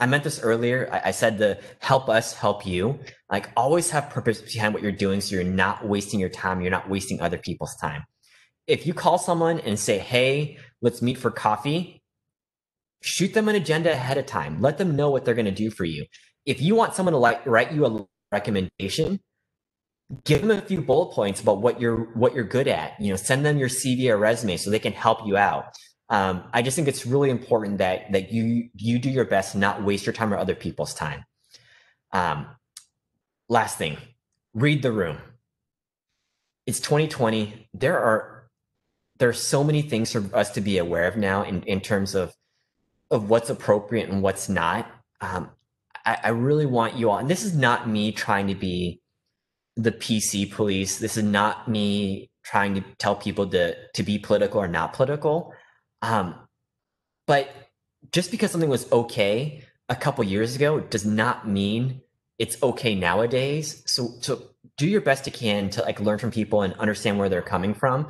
I meant this earlier. I, I, said the help us help you. Like always have purpose behind what you're doing so you're not wasting your time. You're not wasting other people's time. If you call someone and say, hey, let's meet for coffee, shoot them an agenda ahead of time. Let them know what they're going to do for you. If you want someone to like, write you a recommendation, give them a few bullet points about what you're what you're good at. You know, send them your CV or resume so they can help you out um, I just think it's really important that that you you do your best not waste your time or other people's time. Um, last thing, read the room. It's 2020. There are there are so many things for us to be aware of now in, in terms of of what's appropriate and what's not. Um, I, I really want you all, and this is not me trying to be the PC police. This is not me trying to tell people to to be political or not political. Um, but just because something was okay a couple years ago does not mean it's okay nowadays. So, so do your best you can to like learn from people and understand where they're coming from.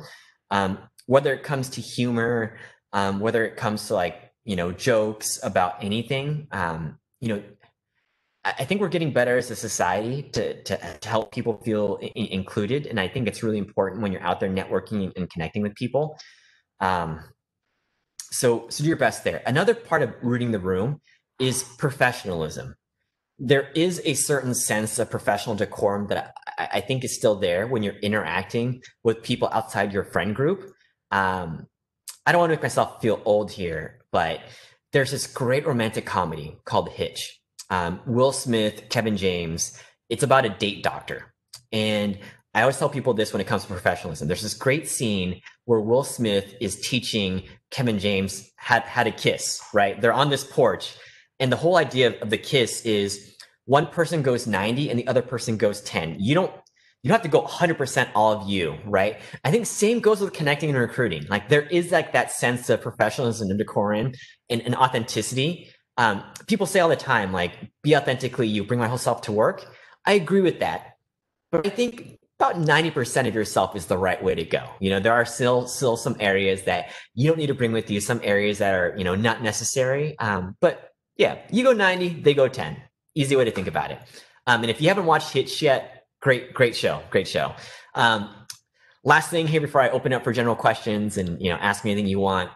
Um, whether it comes to humor, um, whether it comes to like you know, jokes, about anything. Um, you know, I think we're getting better as a society to, to, to help people feel I- included. And I think it's really important when you're out there networking and connecting with people. Um, so, so do your best there. Another part of rooting the room is professionalism. There is a certain sense of professional decorum that I, I think is still there when you're interacting with people outside your friend group. Um, I don't want to make myself feel old here, but there's this great romantic comedy called The Hitch um, Will Smith, Kevin James. It's about a date doctor. And I always tell people this when it comes to professionalism. There's this great scene where Will Smith is teaching Kevin James how, how to kiss, right? They're on this porch. And the whole idea of the kiss is one person goes 90 and the other person goes 10. You don't you don't have to go 100% all of you, right? I think same goes with connecting and recruiting. Like there is like that sense of professionalism and decorum and, and authenticity um, people say all the time, like, be authentically you, bring my whole self to work. I agree with that. But I think about 90% of yourself is the right way to go. You know, there are still still some areas that you don't need to bring with you, some areas that are, you know, not necessary. Um, but yeah, you go 90, they go 10. Easy way to think about it. Um, and if you haven't watched Hitch yet, great, great show, great show. Um, last thing here before I open up for general questions and you know ask me anything you want.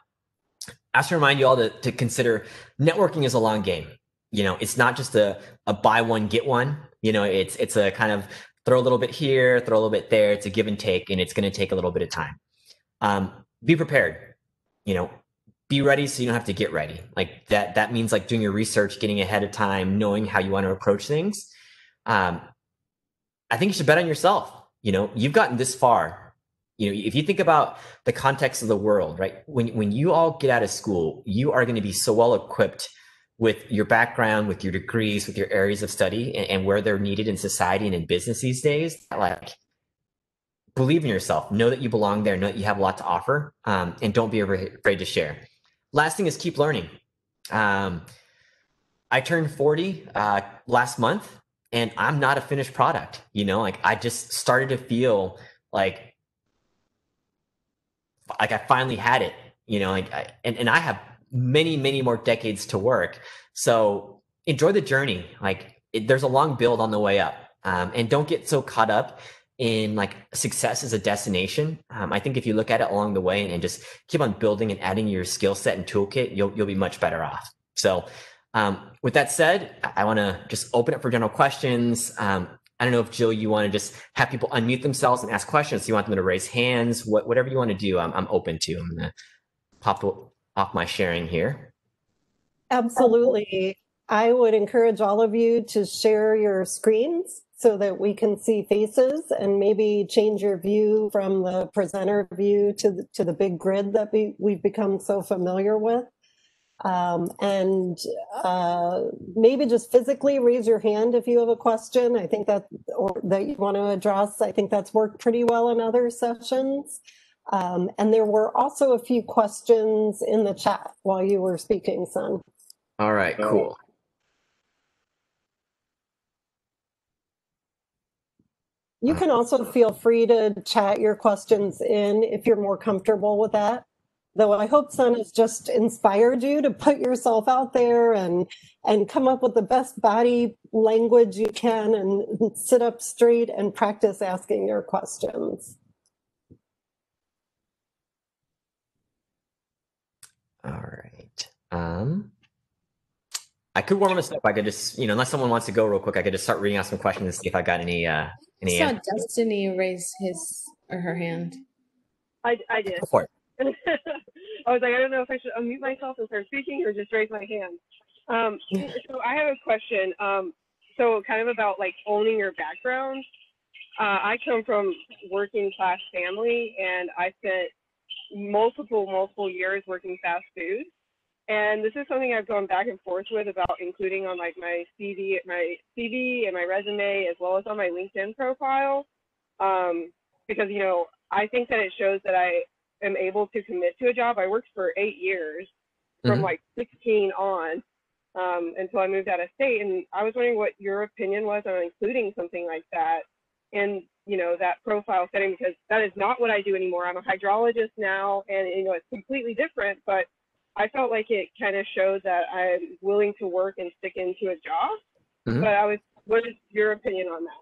I have to remind you all to, to consider networking is a long game. You know, it's not just a, a buy one, get one. You know, it's it's a kind of throw a little bit here, throw a little bit there. It's a give and take, and it's going to take a little bit of time. Um, be prepared. You know, be ready so you don't have to get ready. Like that. That means like doing your research, getting ahead of time, knowing how you want to approach things. Um, I think you should bet on yourself. You know, you've gotten this far. You know if you think about the context of the world right? When when you all get out of school you are going to be so well equipped with your background with your degrees with your areas of study and, and where they're needed in society and in business these days like believe in yourself. Know that you belong there know that you have a lot to offer um, and don't be afraid to share. Last thing is keep learning. Um, i turned 40 uh, last month and i'm not a finished product you know like i just started to feel like like I finally had it, you know, like I, and, and I have many, many more decades to work. So enjoy the journey. Like it, there's a long build on the way up. Um, and don't get so caught up in like success as a destination. Um, I think if you look at it along the way and, and just keep on building and adding your skill set and toolkit, you'll, you'll be much better off. So um, with that said, I, want to just open up for general questions. Um, I don't know if Jill, you want to just have people unmute themselves and ask questions. Do you want them to raise hands? What, whatever you want to do, I'm, I'm open to. I'm going to pop off my sharing here. Absolutely. I would encourage all of you to share your screens so that we can see faces and maybe change your view from the presenter view to the, to the big grid that we, we've become so familiar with. Um, and uh, maybe just physically raise your hand if you have a question. I think that or that you want to address. I think that's worked pretty well in other sessions. Um, and there were also a few questions in the chat while you were speaking, Son. All right, cool. You can also feel free to chat your questions in if you're more comfortable with that though I hope Son has just inspired you to put yourself out there and and come up with the best body language you can and sit up straight and practice asking your questions. All right. Um, I could warm us up. I could just, you know, unless someone wants to go real quick, I could just start reading out some questions and see if I got any. Uh, any. I saw Destiny raise his or her hand. I, I did. Go for it. I was like, I don't know if I should unmute myself and start speaking or just raise my hand. Um, so I have a question. Um, so kind of about like owning your background. Uh, I come from working class family, and I spent multiple multiple years working fast food. And this is something I've gone back and forth with about including on like my CV, my CV and my resume, as well as on my LinkedIn profile, um, because you know I think that it shows that I am able to commit to a job. I worked for eight years from mm-hmm. like 16 on um, until I moved out of state. And I was wondering what your opinion was on including something like that in, you know, that profile setting, because that is not what I do anymore. I'm a hydrologist now and, you know, it's completely different, but I felt like it kind of showed that I'm willing to work and stick into a job. Mhm. But I was, what is your opinion on that?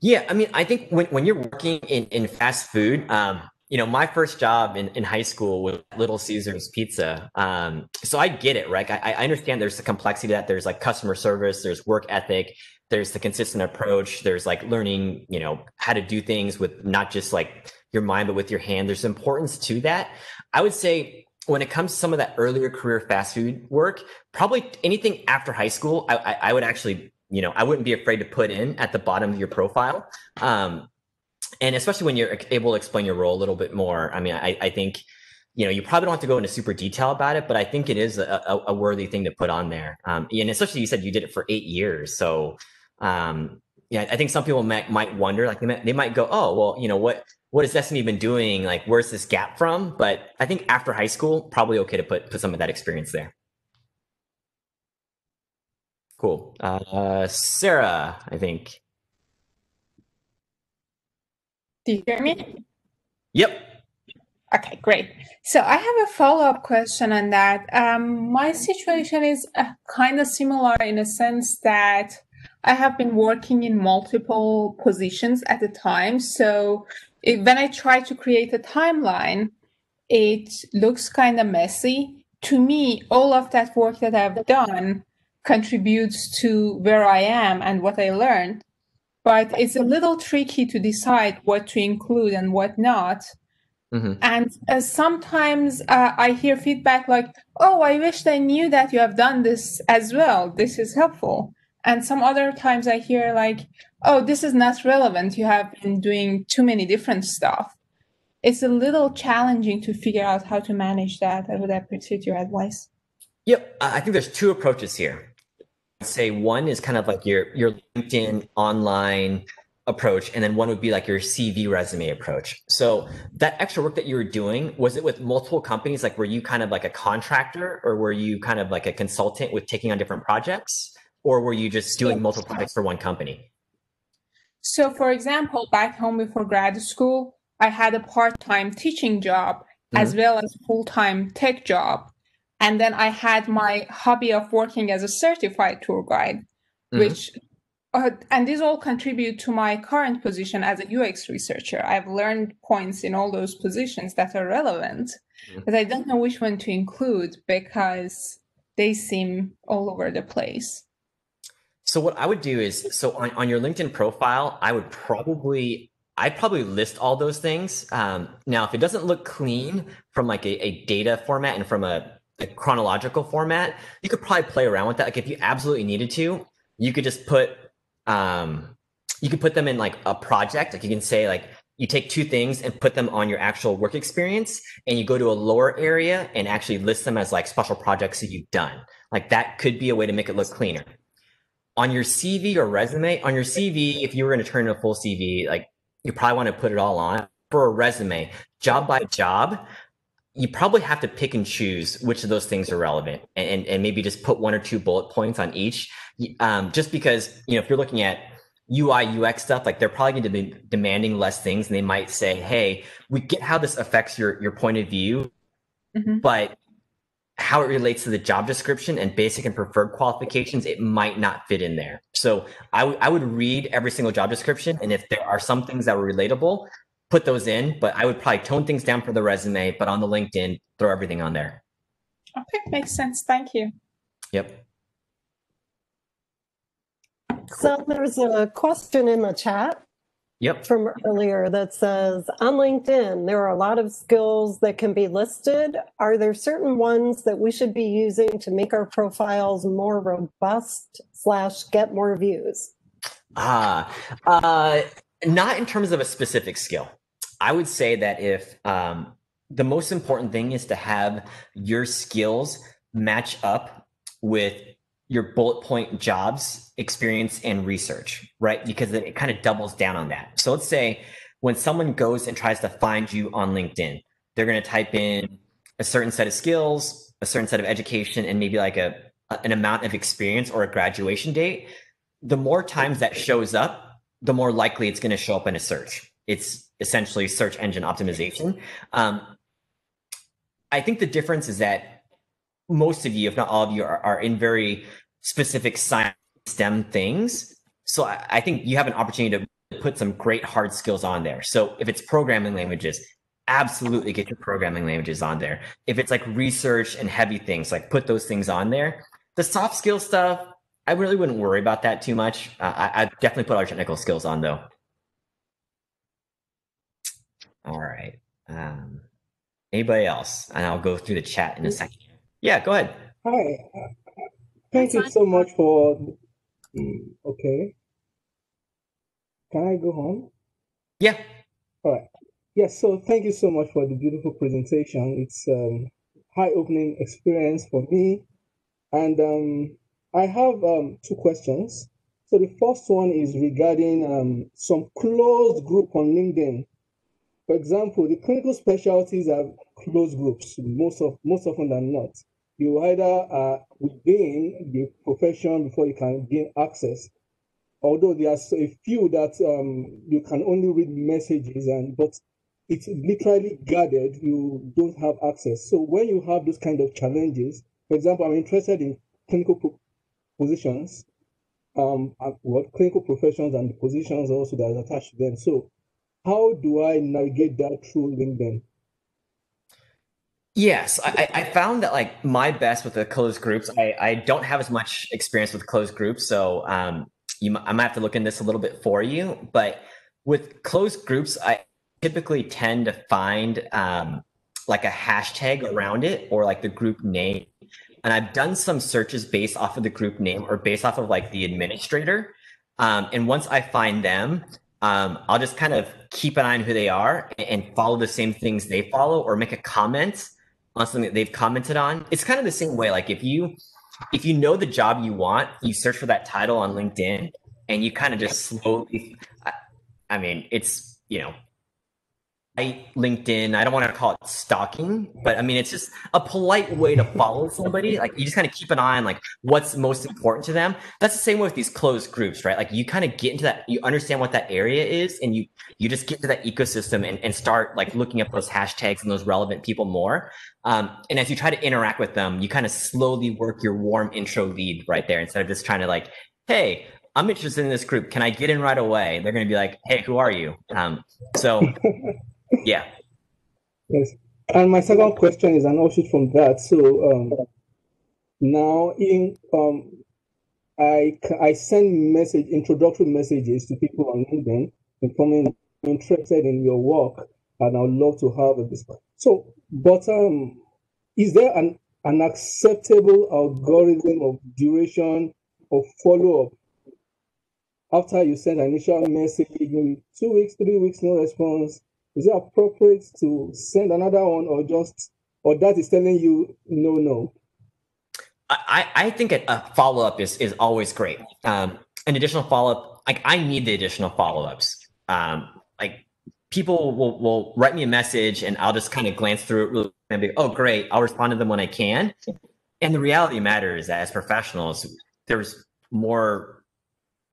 Yeah, I mean, I think when, when you're working in, in fast food, um, you know, my first job in, in high school was Little Caesars Pizza. Um, so I get it, right? I, I understand there's the complexity that there's like customer service, there's work ethic, there's the consistent approach, there's like learning, you know, how to do things with not just like your mind, but with your hand. There's importance to that. I would say when it comes to some of that earlier career fast food work, probably anything after high school, I, I, I would actually, you know, I wouldn't be afraid to put in at the bottom of your profile. Um, and especially when you're able to explain your role a little bit more. I mean, I, I think, you know, you probably don't have to go into super detail about it, but I think it is a, a, worthy thing to put on there. Um, and especially you said you did it for eight years. So, um, yeah, I think some people might, might wonder, like they might, they might go, oh, well, you know, what, what has Destiny been doing? Like, where's this gap from? But I think after high school, probably okay to put, put some of that experience there. Cool. Uh, Sarah, I think. Do you hear me? Yep. Okay, great. So I have a follow-up question on that. Um, my situation is uh, kind of similar in a sense that I have been working in multiple positions at a time. So it, when I try to create a timeline, it looks kind of messy. To me, all of that work that I've done contributes to where I am and what I learned. But it's a little tricky to decide what to include and what not. Mhm. And uh, sometimes uh, I hear feedback like, oh, I wish I knew that you have done this as well. This is helpful. And some other times I hear like, oh, this is not relevant. You have been doing too many different stuff. It's a little challenging to figure out how to manage that. I would appreciate your advice. Yep. I think there's two approaches here. Say one is kind of like your your LinkedIn online approach, and then one would be like your CV resume approach. So that extra work that you were doing, was it with multiple companies? Like were you kind of like a contractor or were you kind of like a consultant with taking on different projects? Or were you just doing multiple projects for one company? So, for example, back home before grad school, I had a part time teaching job mm-hmm. as well as full time tech job. And then I had my hobby of working as a certified tour guide, Mhm. which, uh, and these all contribute to my current position as a UX researcher. I've learned points in all those positions that are relevant, Mhm. but I don't know which one to include because they seem all over the place. So what I would do is so on, on your LinkedIn profile, I would probably I'd probably list all those things. Um, now, if it doesn't look clean from like a, a data format and from a, a chronological format, you could probably play around with that. Like if you absolutely needed to, you could just put um, you could put them in like a project. Like you can say like you take two things and put them on your actual work experience, and you go to a lower area and actually list them as like special projects that you've done. Like that could be a way to make it look cleaner on your CV or resume, on your CV, if you were going to turn in a full CV, like you probably want to put it all on. For a resume, job by job, you probably have to pick and choose which of those things are relevant and, and maybe just put one or two bullet points on each. Um, just because, you know, if you're looking at UI, UX stuff, like they're probably going to be demanding less things and they might say, hey, we get how this affects your, your point of view, Mhm. but how it relates to the job description and basic and preferred qualifications, it might not fit in there. So I, w- I would read every single job description. And if there are some things that were relatable, put those in. But I would probably tone things down for the resume, but on the LinkedIn, throw everything on there. Okay, makes sense. Thank you. Yep. So there's a question in the chat Yep. from earlier that says on LinkedIn, there are a lot of skills that can be listed. Are there certain ones that we should be using to make our profiles more robust slash get more views? Ah, uh, not in terms of a specific skill. I would say that if um, the most important thing is to have your skills match up with your bullet point jobs, experience, and research, right? Because it, kind of doubles down on that. So let's say when someone goes and tries to find you on LinkedIn, they're going to type in a certain set of skills, a certain set of education, and maybe like a an amount of experience or a graduation date the more times that shows up, the more likely it's going to show up in a search. It's essentially search engine optimization. Um, I think the difference is that most of you, if not all of you, are, are in very specific science STEM things. So I, I think you have an opportunity to put some great hard skills on there. So if it's programming languages, absolutely get your programming languages on there. If it's like research and heavy things, like put those things on there. The soft skill stuff, I really wouldn't worry about that too much. Uh, I, I definitely put our technical skills on though. All right. Um, anybody else? And I'll go through the chat in a second. Yeah, go ahead. Hi. Thank you so much for. Mm, okay. Can I go home? Yeah. All right. Yes. So thank you so much for the beautiful presentation. It's um, high opening experience for me, and um, I have um, two questions. So the first one is regarding um, some closed group on LinkedIn. For example, the clinical specialties are closed groups most of most often than not. You either are within the profession before you can gain access. Although there are a few that um, you can only read messages and but it's literally guarded, you don't have access. So when you have those kind of challenges, for example, I'm interested in clinical positions, um, what clinical professions and the positions also that are attached to them. So how do I navigate that through LinkedIn? Yes, I, I found that like my best with the closed groups. I, I don't have as much experience with closed groups, so um, you I might have to look in this a little bit for you. But with closed groups, I typically tend to find um, like a hashtag around it or like the group name. And I've done some searches based off of the group name or based off of like the administrator. Um, and once I find them, um, I'll just kind of keep an eye on who they are and follow the same things they follow or make a comment on something that they've commented on. It's kind of the same way. Like if you if you know the job you want, you search for that title on LinkedIn and you kind of just slowly I, I mean, it's you know, LinkedIn. I don't want to call it stalking, but I mean it's just a polite way to follow somebody. Like you just kind of keep an eye on like what's most important to them. That's the same way with these closed groups, right? Like you kind of get into that, you understand what that area is, and you you just get to that ecosystem and, and start like looking up those hashtags and those relevant people more. Um, and as you try to interact with them, you kind of slowly work your warm intro lead right there instead of just trying to like, hey, I'm interested in this group. Can I get in right away? They're going to be like, hey, who are you? Um, so yeah. Yes. And my second question is an offshoot from that. So um, now in um, I I send message introductory messages to people on LinkedIn informing interested in your work and I would love to have a discussion. So, but um, is there an an acceptable algorithm of duration of follow up after you send an initial message, two weeks, three weeks, no response? Is it appropriate to send another one or just or that is telling you no no? I i think a follow-up is is always great. Um an additional follow-up like i need the additional follow-ups. Um like people will will write me a message and i'll just kind of glance through it really and be oh great i'll respond to them when i can. And the reality matters that as professionals there's more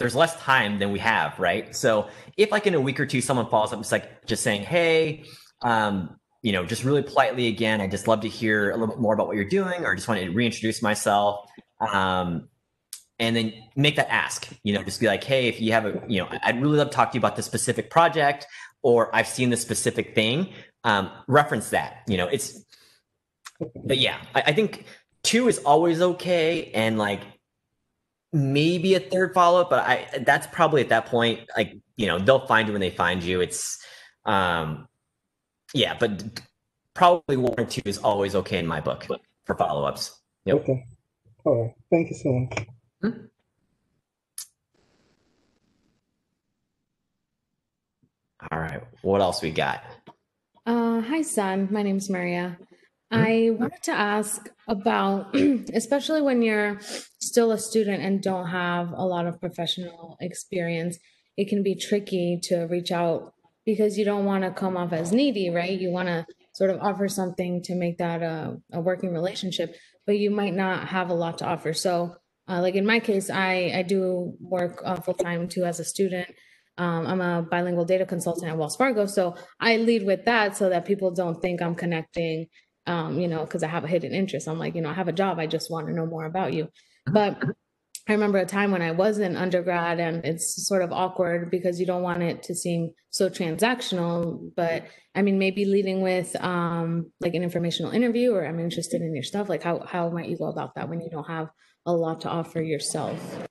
there's less time than we have, right? So if like in a week or two, someone follows up, it's like just saying, hey, um, you know, just really politely again, I just love to hear a little bit more about what you're doing, or just want to reintroduce myself. Um, and then make that ask, you know, just be like, hey, if you have a, you know, I'd really love to talk to you about this specific project, or I've seen this specific thing. Um, reference that, you know, it's, but yeah, I, I think two is always okay. And like, maybe a third follow up, but I that's probably at that point, like, you know, they'll find you when they find you. It's um yeah, but probably one or two is always okay in my book for follow ups. Yep. Okay. All right. Thank you so much. Hmm? All right. What else we got? Uh, hi, Son. My name's Maria. Mm-hmm. I wanted to ask about, especially when you're still a student and don't have a lot of professional experience, it can be tricky to reach out because you don't want to come off as needy, right? You want to sort of offer something to make that a, a working relationship, but you might not have a lot to offer. So, uh, like in my case, I, I do work uh, full time too as a student. Um, I'm a bilingual data consultant at Wells Fargo. So I lead with that so that people don't think I'm connecting um, you know, because I have a hidden interest. I'm like, you know, I have a job. I just want to know more about you. But I remember a time when I was in undergrad and it's sort of awkward because you don't want it to seem so transactional. But I mean, maybe leading with um, like an informational interview or I'm interested in your stuff. Like, how, how might you go about that when you don't have a lot to offer yourself?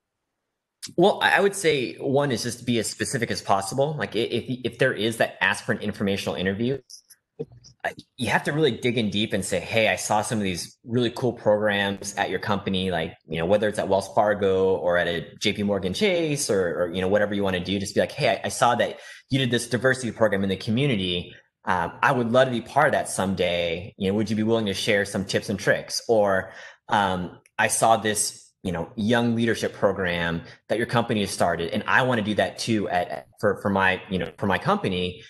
Well, I would say one is just to be as specific as possible. Like if if there is that ask for an informational interview, you have to really dig in deep and say, "Hey, I saw some of these really cool programs at your company, like you know whether it's at Wells Fargo or at a J.P. Morgan Chase or, or you know whatever you want to do. Just be like, "Hey, I, I, saw that you did this diversity program in the community. Um, I would love to be part of that someday. You know, would you be willing to share some tips and tricks? Or um, I saw this." you know young leadership program that your company has started and i want to do that too at for for my you know for my company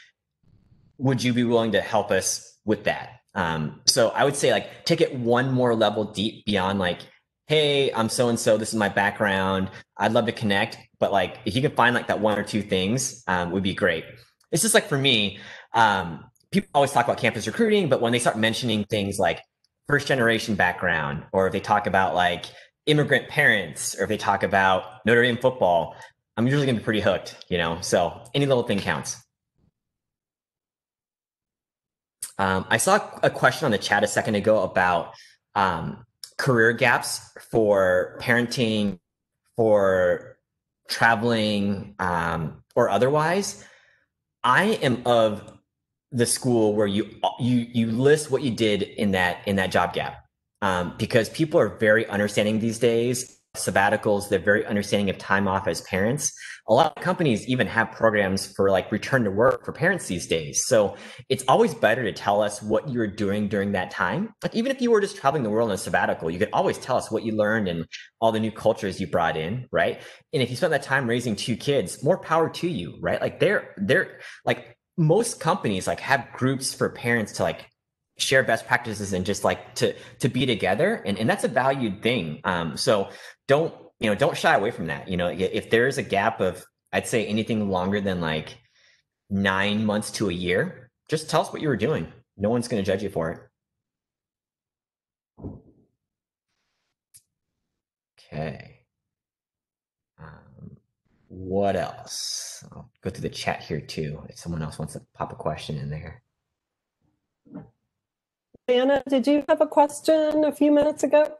would you be willing to help us with that? Um, so I would say like take it one more level deep beyond like, hey, I'm so and so. This is my background. I'd love to connect, but like if you can find like that one or two things, um, would be great. It's just like for me, um, people always talk about campus recruiting, but when they start mentioning things like first generation background, or if they talk about like immigrant parents, or if they talk about Notre Dame football, I'm usually gonna be pretty hooked, you know. So any little thing counts. Um, I saw a question on the chat a second ago about um, career gaps for parenting, for traveling, um, or otherwise. I am of the school where you you you list what you did in that in that job gap um, because people are very understanding these days sabbaticals they're very understanding of time off as parents. A lot of companies even have programs for like return to work for parents these days. So it's always better to tell us what you're doing during that time. Like even if you were just traveling the world on a sabbatical you could always tell us what you learned and all the new cultures you brought in right? And if you spent that time raising two kids more power to you right? Like they're they're like most companies like have groups for parents to like share best practices and just like to to be together. And, and that's a valued thing. Um so don't you know don't shy away from that you know if there is a gap of i'd say anything longer than like nine months to a year just tell us what you were doing. No one's going to judge you for it. Okay. Um, what else? I'll go through the chat here too if someone else wants to pop a question in there. Anna, did you have a question a few minutes ago?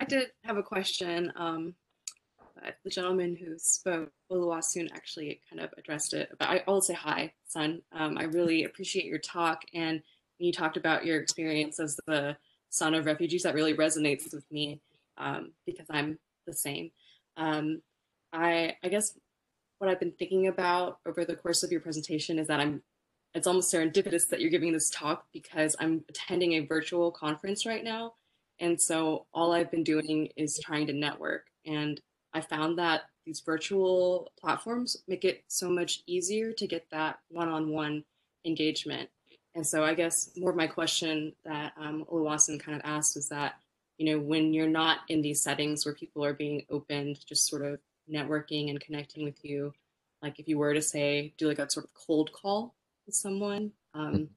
I did have a question. Um, the gentleman who spoke, Oluwaseun, actually kind of addressed it. But I, will say hi, son. Um, I really appreciate your talk. And you talked about your experience as the son of refugees. That really resonates with me um, because I'm the same. Um, I, I guess what I've been thinking about over the course of your presentation is that I'm it's almost serendipitous that you're giving this talk because I'm attending a virtual conference right now and so all I've been doing is trying to network. And I found that these virtual platforms make it so much easier to get that one on one engagement. And so I guess more of my question that um, Oluwaseun kind of asked was that, you know, when you're not in these settings where people are being open just sort of networking and connecting with you, like if you were to say, do like a sort of cold call with someone, um,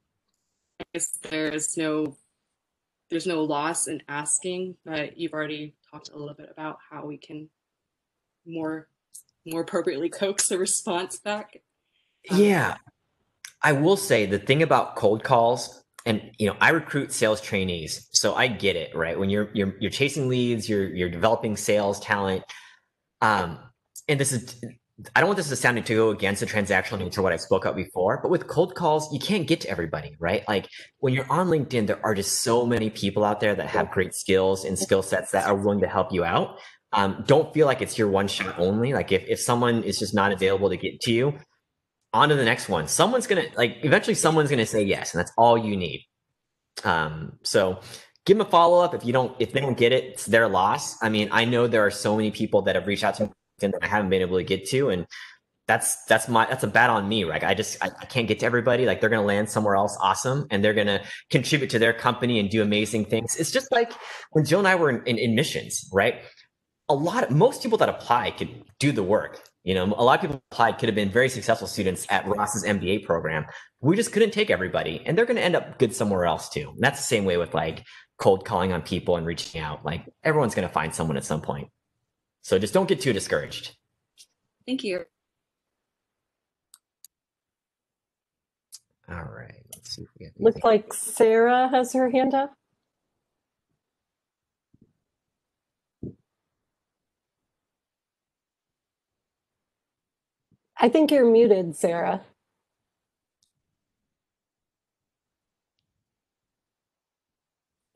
I guess there is no there's no loss in asking, but you've already talked a little bit about how we can more more appropriately coax a response back. Um, yeah. I will say the thing about cold calls and you know, I recruit sales trainees, so I get it, right? When you're you're you're chasing leads, you're you're developing sales talent. Um and this is I don't want this to sound to go against the transactional nature of what I spoke about before, but with cold calls, you can't get to everybody, right? Like when you're on LinkedIn, there are just so many people out there that have great skills and skill sets that are willing to help you out. Um, don't feel like it's your one shot only. Like if, if someone is just not available to get to you, on to the next one. Someone's gonna like eventually someone's gonna say yes, and that's all you need. Um, so give them a follow up. If you don't, if they don't get it, it's their loss. I mean, I know there are so many people that have reached out to me that I haven't been able to get to. And that's that's my that's a bad on me right i just I, I, can't get to everybody like they're gonna land somewhere else awesome and they're gonna contribute to their company and do amazing things it's just like when jill and i were in, in, in missions right a lot of most people that apply could do the work You know, a lot of people applied could have been very successful students at Ross's MBA program. We just couldn't take everybody, and they're going to end up good somewhere else too. And that's the same way with like cold calling on people and reaching out. Like everyone's going to find someone at some point. So just don't get too discouraged. Thank you. All right. Let's see if we have Looks like Sarah has her hand up. I think you're muted, Sarah.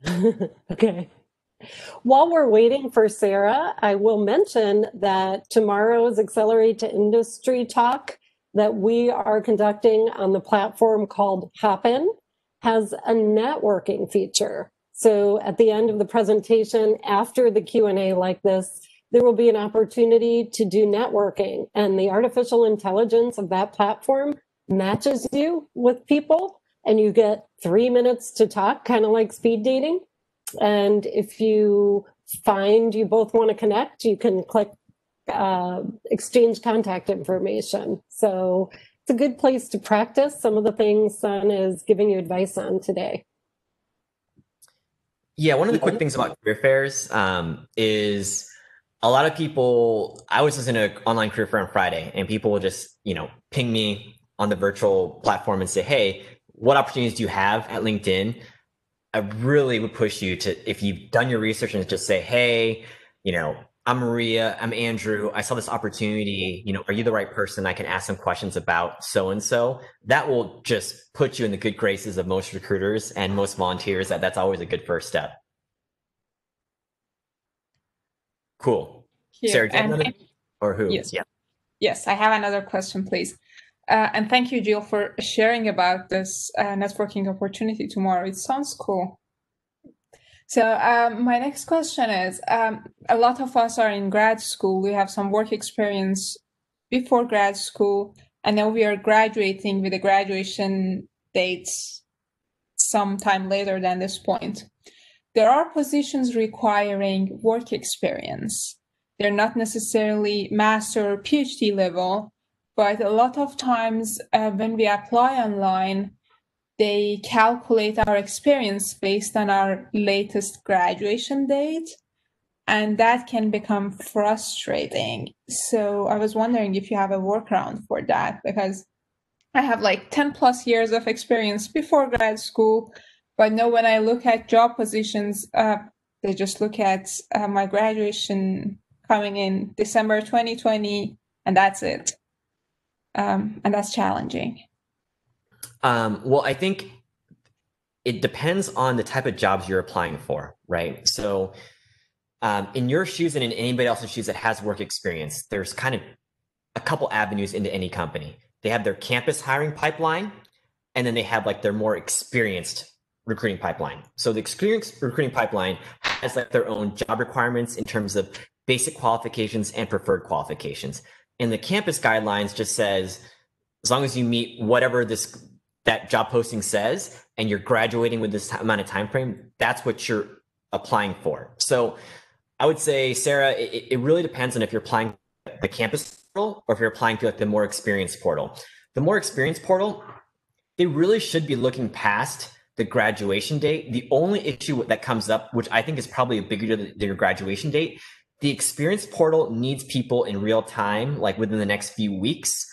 okay. While we're waiting for Sarah, I will mention that tomorrow's Accelerate to Industry talk that we are conducting on the platform called Hopin has a networking feature. So at the end of the presentation, after the Q&A like this, there will be an opportunity to do networking and the artificial intelligence of that platform matches you with people and you get three minutes to talk, kind of like speed dating. And if you find you both want to connect, you can click uh, exchange contact information. So it's a good place to practice some of the things Son is giving you advice on today. Yeah, one of the quick things about career fairs um, is a lot of people. I was listening to an online career fair on Friday, and people will just you know ping me on the virtual platform and say, "Hey, what opportunities do you have at LinkedIn?" I really would push you to, if you've done your research, and just say, "Hey, you know, I'm Maria. I'm Andrew. I saw this opportunity. You know, are you the right person? I can ask some questions about so and so. That will just put you in the good graces of most recruiters and most volunteers. That that's always a good first step. Cool. Here, Sarah, do you have another- Or who? Yes. Yeah. Yes, I have another question, please. Uh, and thank you, Jill, for sharing about this uh, networking opportunity tomorrow. It sounds cool. So um, my next question is, um, a lot of us are in grad school. We have some work experience before grad school, and now we are graduating with a graduation date sometime later than this point. There are positions requiring work experience. They're not necessarily master or PhD level, but a lot of times uh, when we apply online, they calculate our experience based on our latest graduation date, and that can become frustrating. So I was wondering if you have a workaround for that because I have like 10 plus years of experience before grad school, but now when I look at job positions, uh, they just look at uh, my graduation coming in December 2020, and that's it. Um, and that's challenging. Um, well, I think it depends on the type of jobs you're applying for, right? So, um, in your shoes and in anybody else's shoes that has work experience, there's kind of a couple avenues into any company. They have their campus hiring pipeline, and then they have like their more experienced recruiting pipeline. So the experienced recruiting pipeline has like their own job requirements in terms of basic qualifications and preferred qualifications. And the campus guidelines just says as long as you meet whatever this that job posting says and you're graduating with this amount of time frame, that's what you're applying for. So I would say, Sarah, it, it really depends on if you're applying the campus portal or if you're applying to like the more experienced portal. The more experienced portal, they really should be looking past the graduation date. The only issue that comes up, which I think is probably a bigger than your graduation date, the experience portal needs people in real time, like within the next few weeks.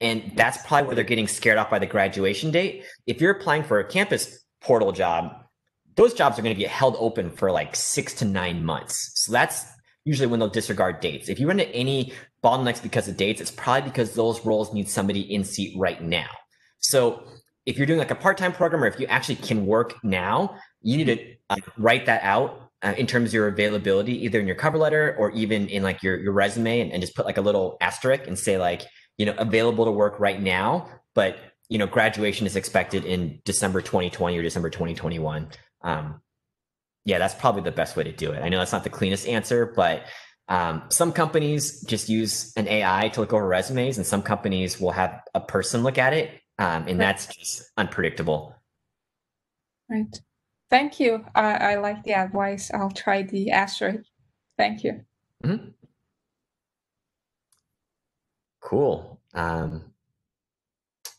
And that's probably where they're getting scared off by the graduation date. If you're applying for a campus portal job, those jobs are going to get held open for like six to nine months. So that's usually when they'll disregard dates. If you run into any bottlenecks because of dates, it's probably because those roles need somebody in seat right now. So if you're doing like a part-time program or if you actually can work now, you need to uh, write that out uh, in terms of your availability, either in your cover letter or even in like your, your resume and, and just put like a little asterisk and say like, you know, available to work right now, but you know, graduation is expected in December 2020 or December 2021. Um, yeah, that's probably the best way to do it. I know that's not the cleanest answer, but um, some companies just use an AI to look over resumes, and some companies will have a person look at it, um, and that's just unpredictable. Right. Thank you. I, I like the advice. I'll try the asterisk. Thank you. Mhm. cool. Um,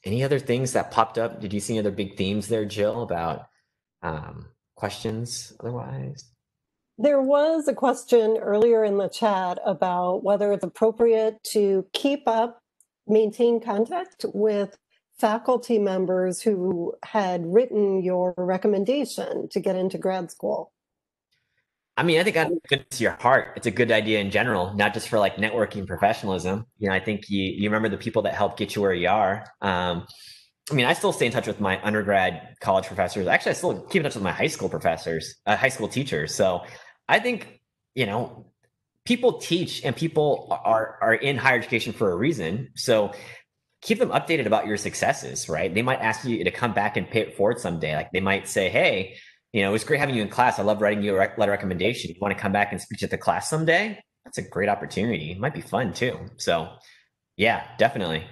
any other things that popped up? Did you see other big themes there, Jill, about um, questions otherwise? There was a question earlier in the chat about whether it's appropriate to keep up, maintain contact with faculty members who had written your recommendation to get into grad school. I mean, I think that's good to your heart. It's a good idea in general, not just for like networking professionalism. You know, I think you you remember the people that helped get you where you are. Um, I mean, I still stay in touch with my undergrad college professors. Actually, I still keep in touch with my high school professors, uh, high school teachers. So I think, you know, people teach and people are are in higher education for a reason. So keep them updated about your successes, right? They might ask you to come back and pay it forward someday. Like they might say, hey, you know, it was great having you in class. I love writing you a letter of recommendation. You want to come back and speak at the class someday? That's a great opportunity. It might be fun too. So, yeah, definitely.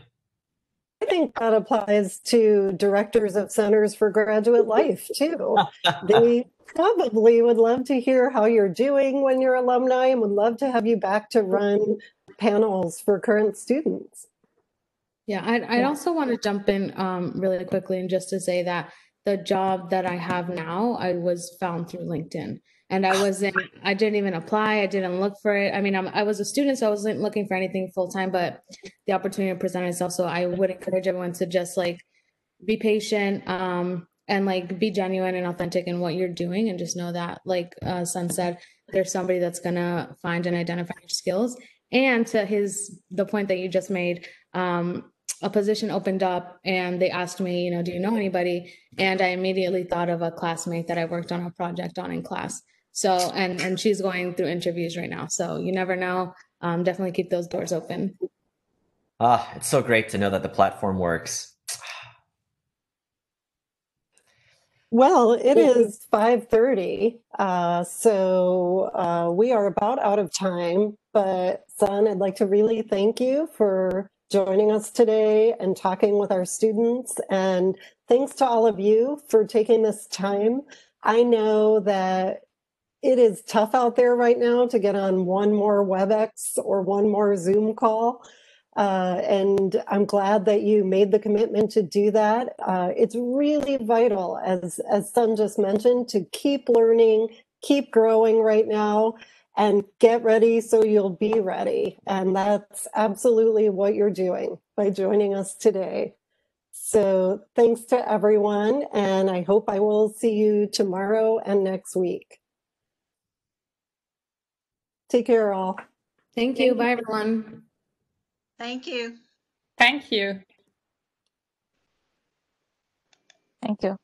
I think that applies to directors of centers for graduate life too. they probably would love to hear how you're doing when you're alumni and would love to have you back to run panels for current students. Yeah, I'd, I'd also want to jump in um, really quickly and just to say that the job that I have now, I was found through LinkedIn. And I wasn't, I didn't even apply. I didn't look for it. I mean, I'm, i was a student, so I wasn't looking for anything full time, but the opportunity presented itself. So I would encourage everyone to just like be patient um, and like be genuine and authentic in what you're doing. And just know that, like uh, Son said, there's somebody that's going to find and identify your skills. And to his, the point that you just made, um, a position opened up and they asked me, you know, do you know anybody? And I immediately thought of a classmate that I worked on a project on in class. So, and and she's going through interviews right now. So you never know. Um, definitely keep those doors open. Ah, it's so great to know that the platform works. Well, it is 5:30, uh, so uh, we are about out of time. But Son, I'd like to really thank you for joining us today and talking with our students. And thanks to all of you for taking this time. I know that it is tough out there right now to get on one more WebEx or one more Zoom call. Uh, and I'm glad that you made the commitment to do that. Uh, it's really vital, as, as Son just mentioned, to keep learning, keep growing right now and get ready so you'll be ready. And that's absolutely what you're doing by joining us today. So thanks to everyone, and I hope I will see you tomorrow and next week. Take care, all. Thank you. Bye, everyone. Thank you. Thank you. Thank you.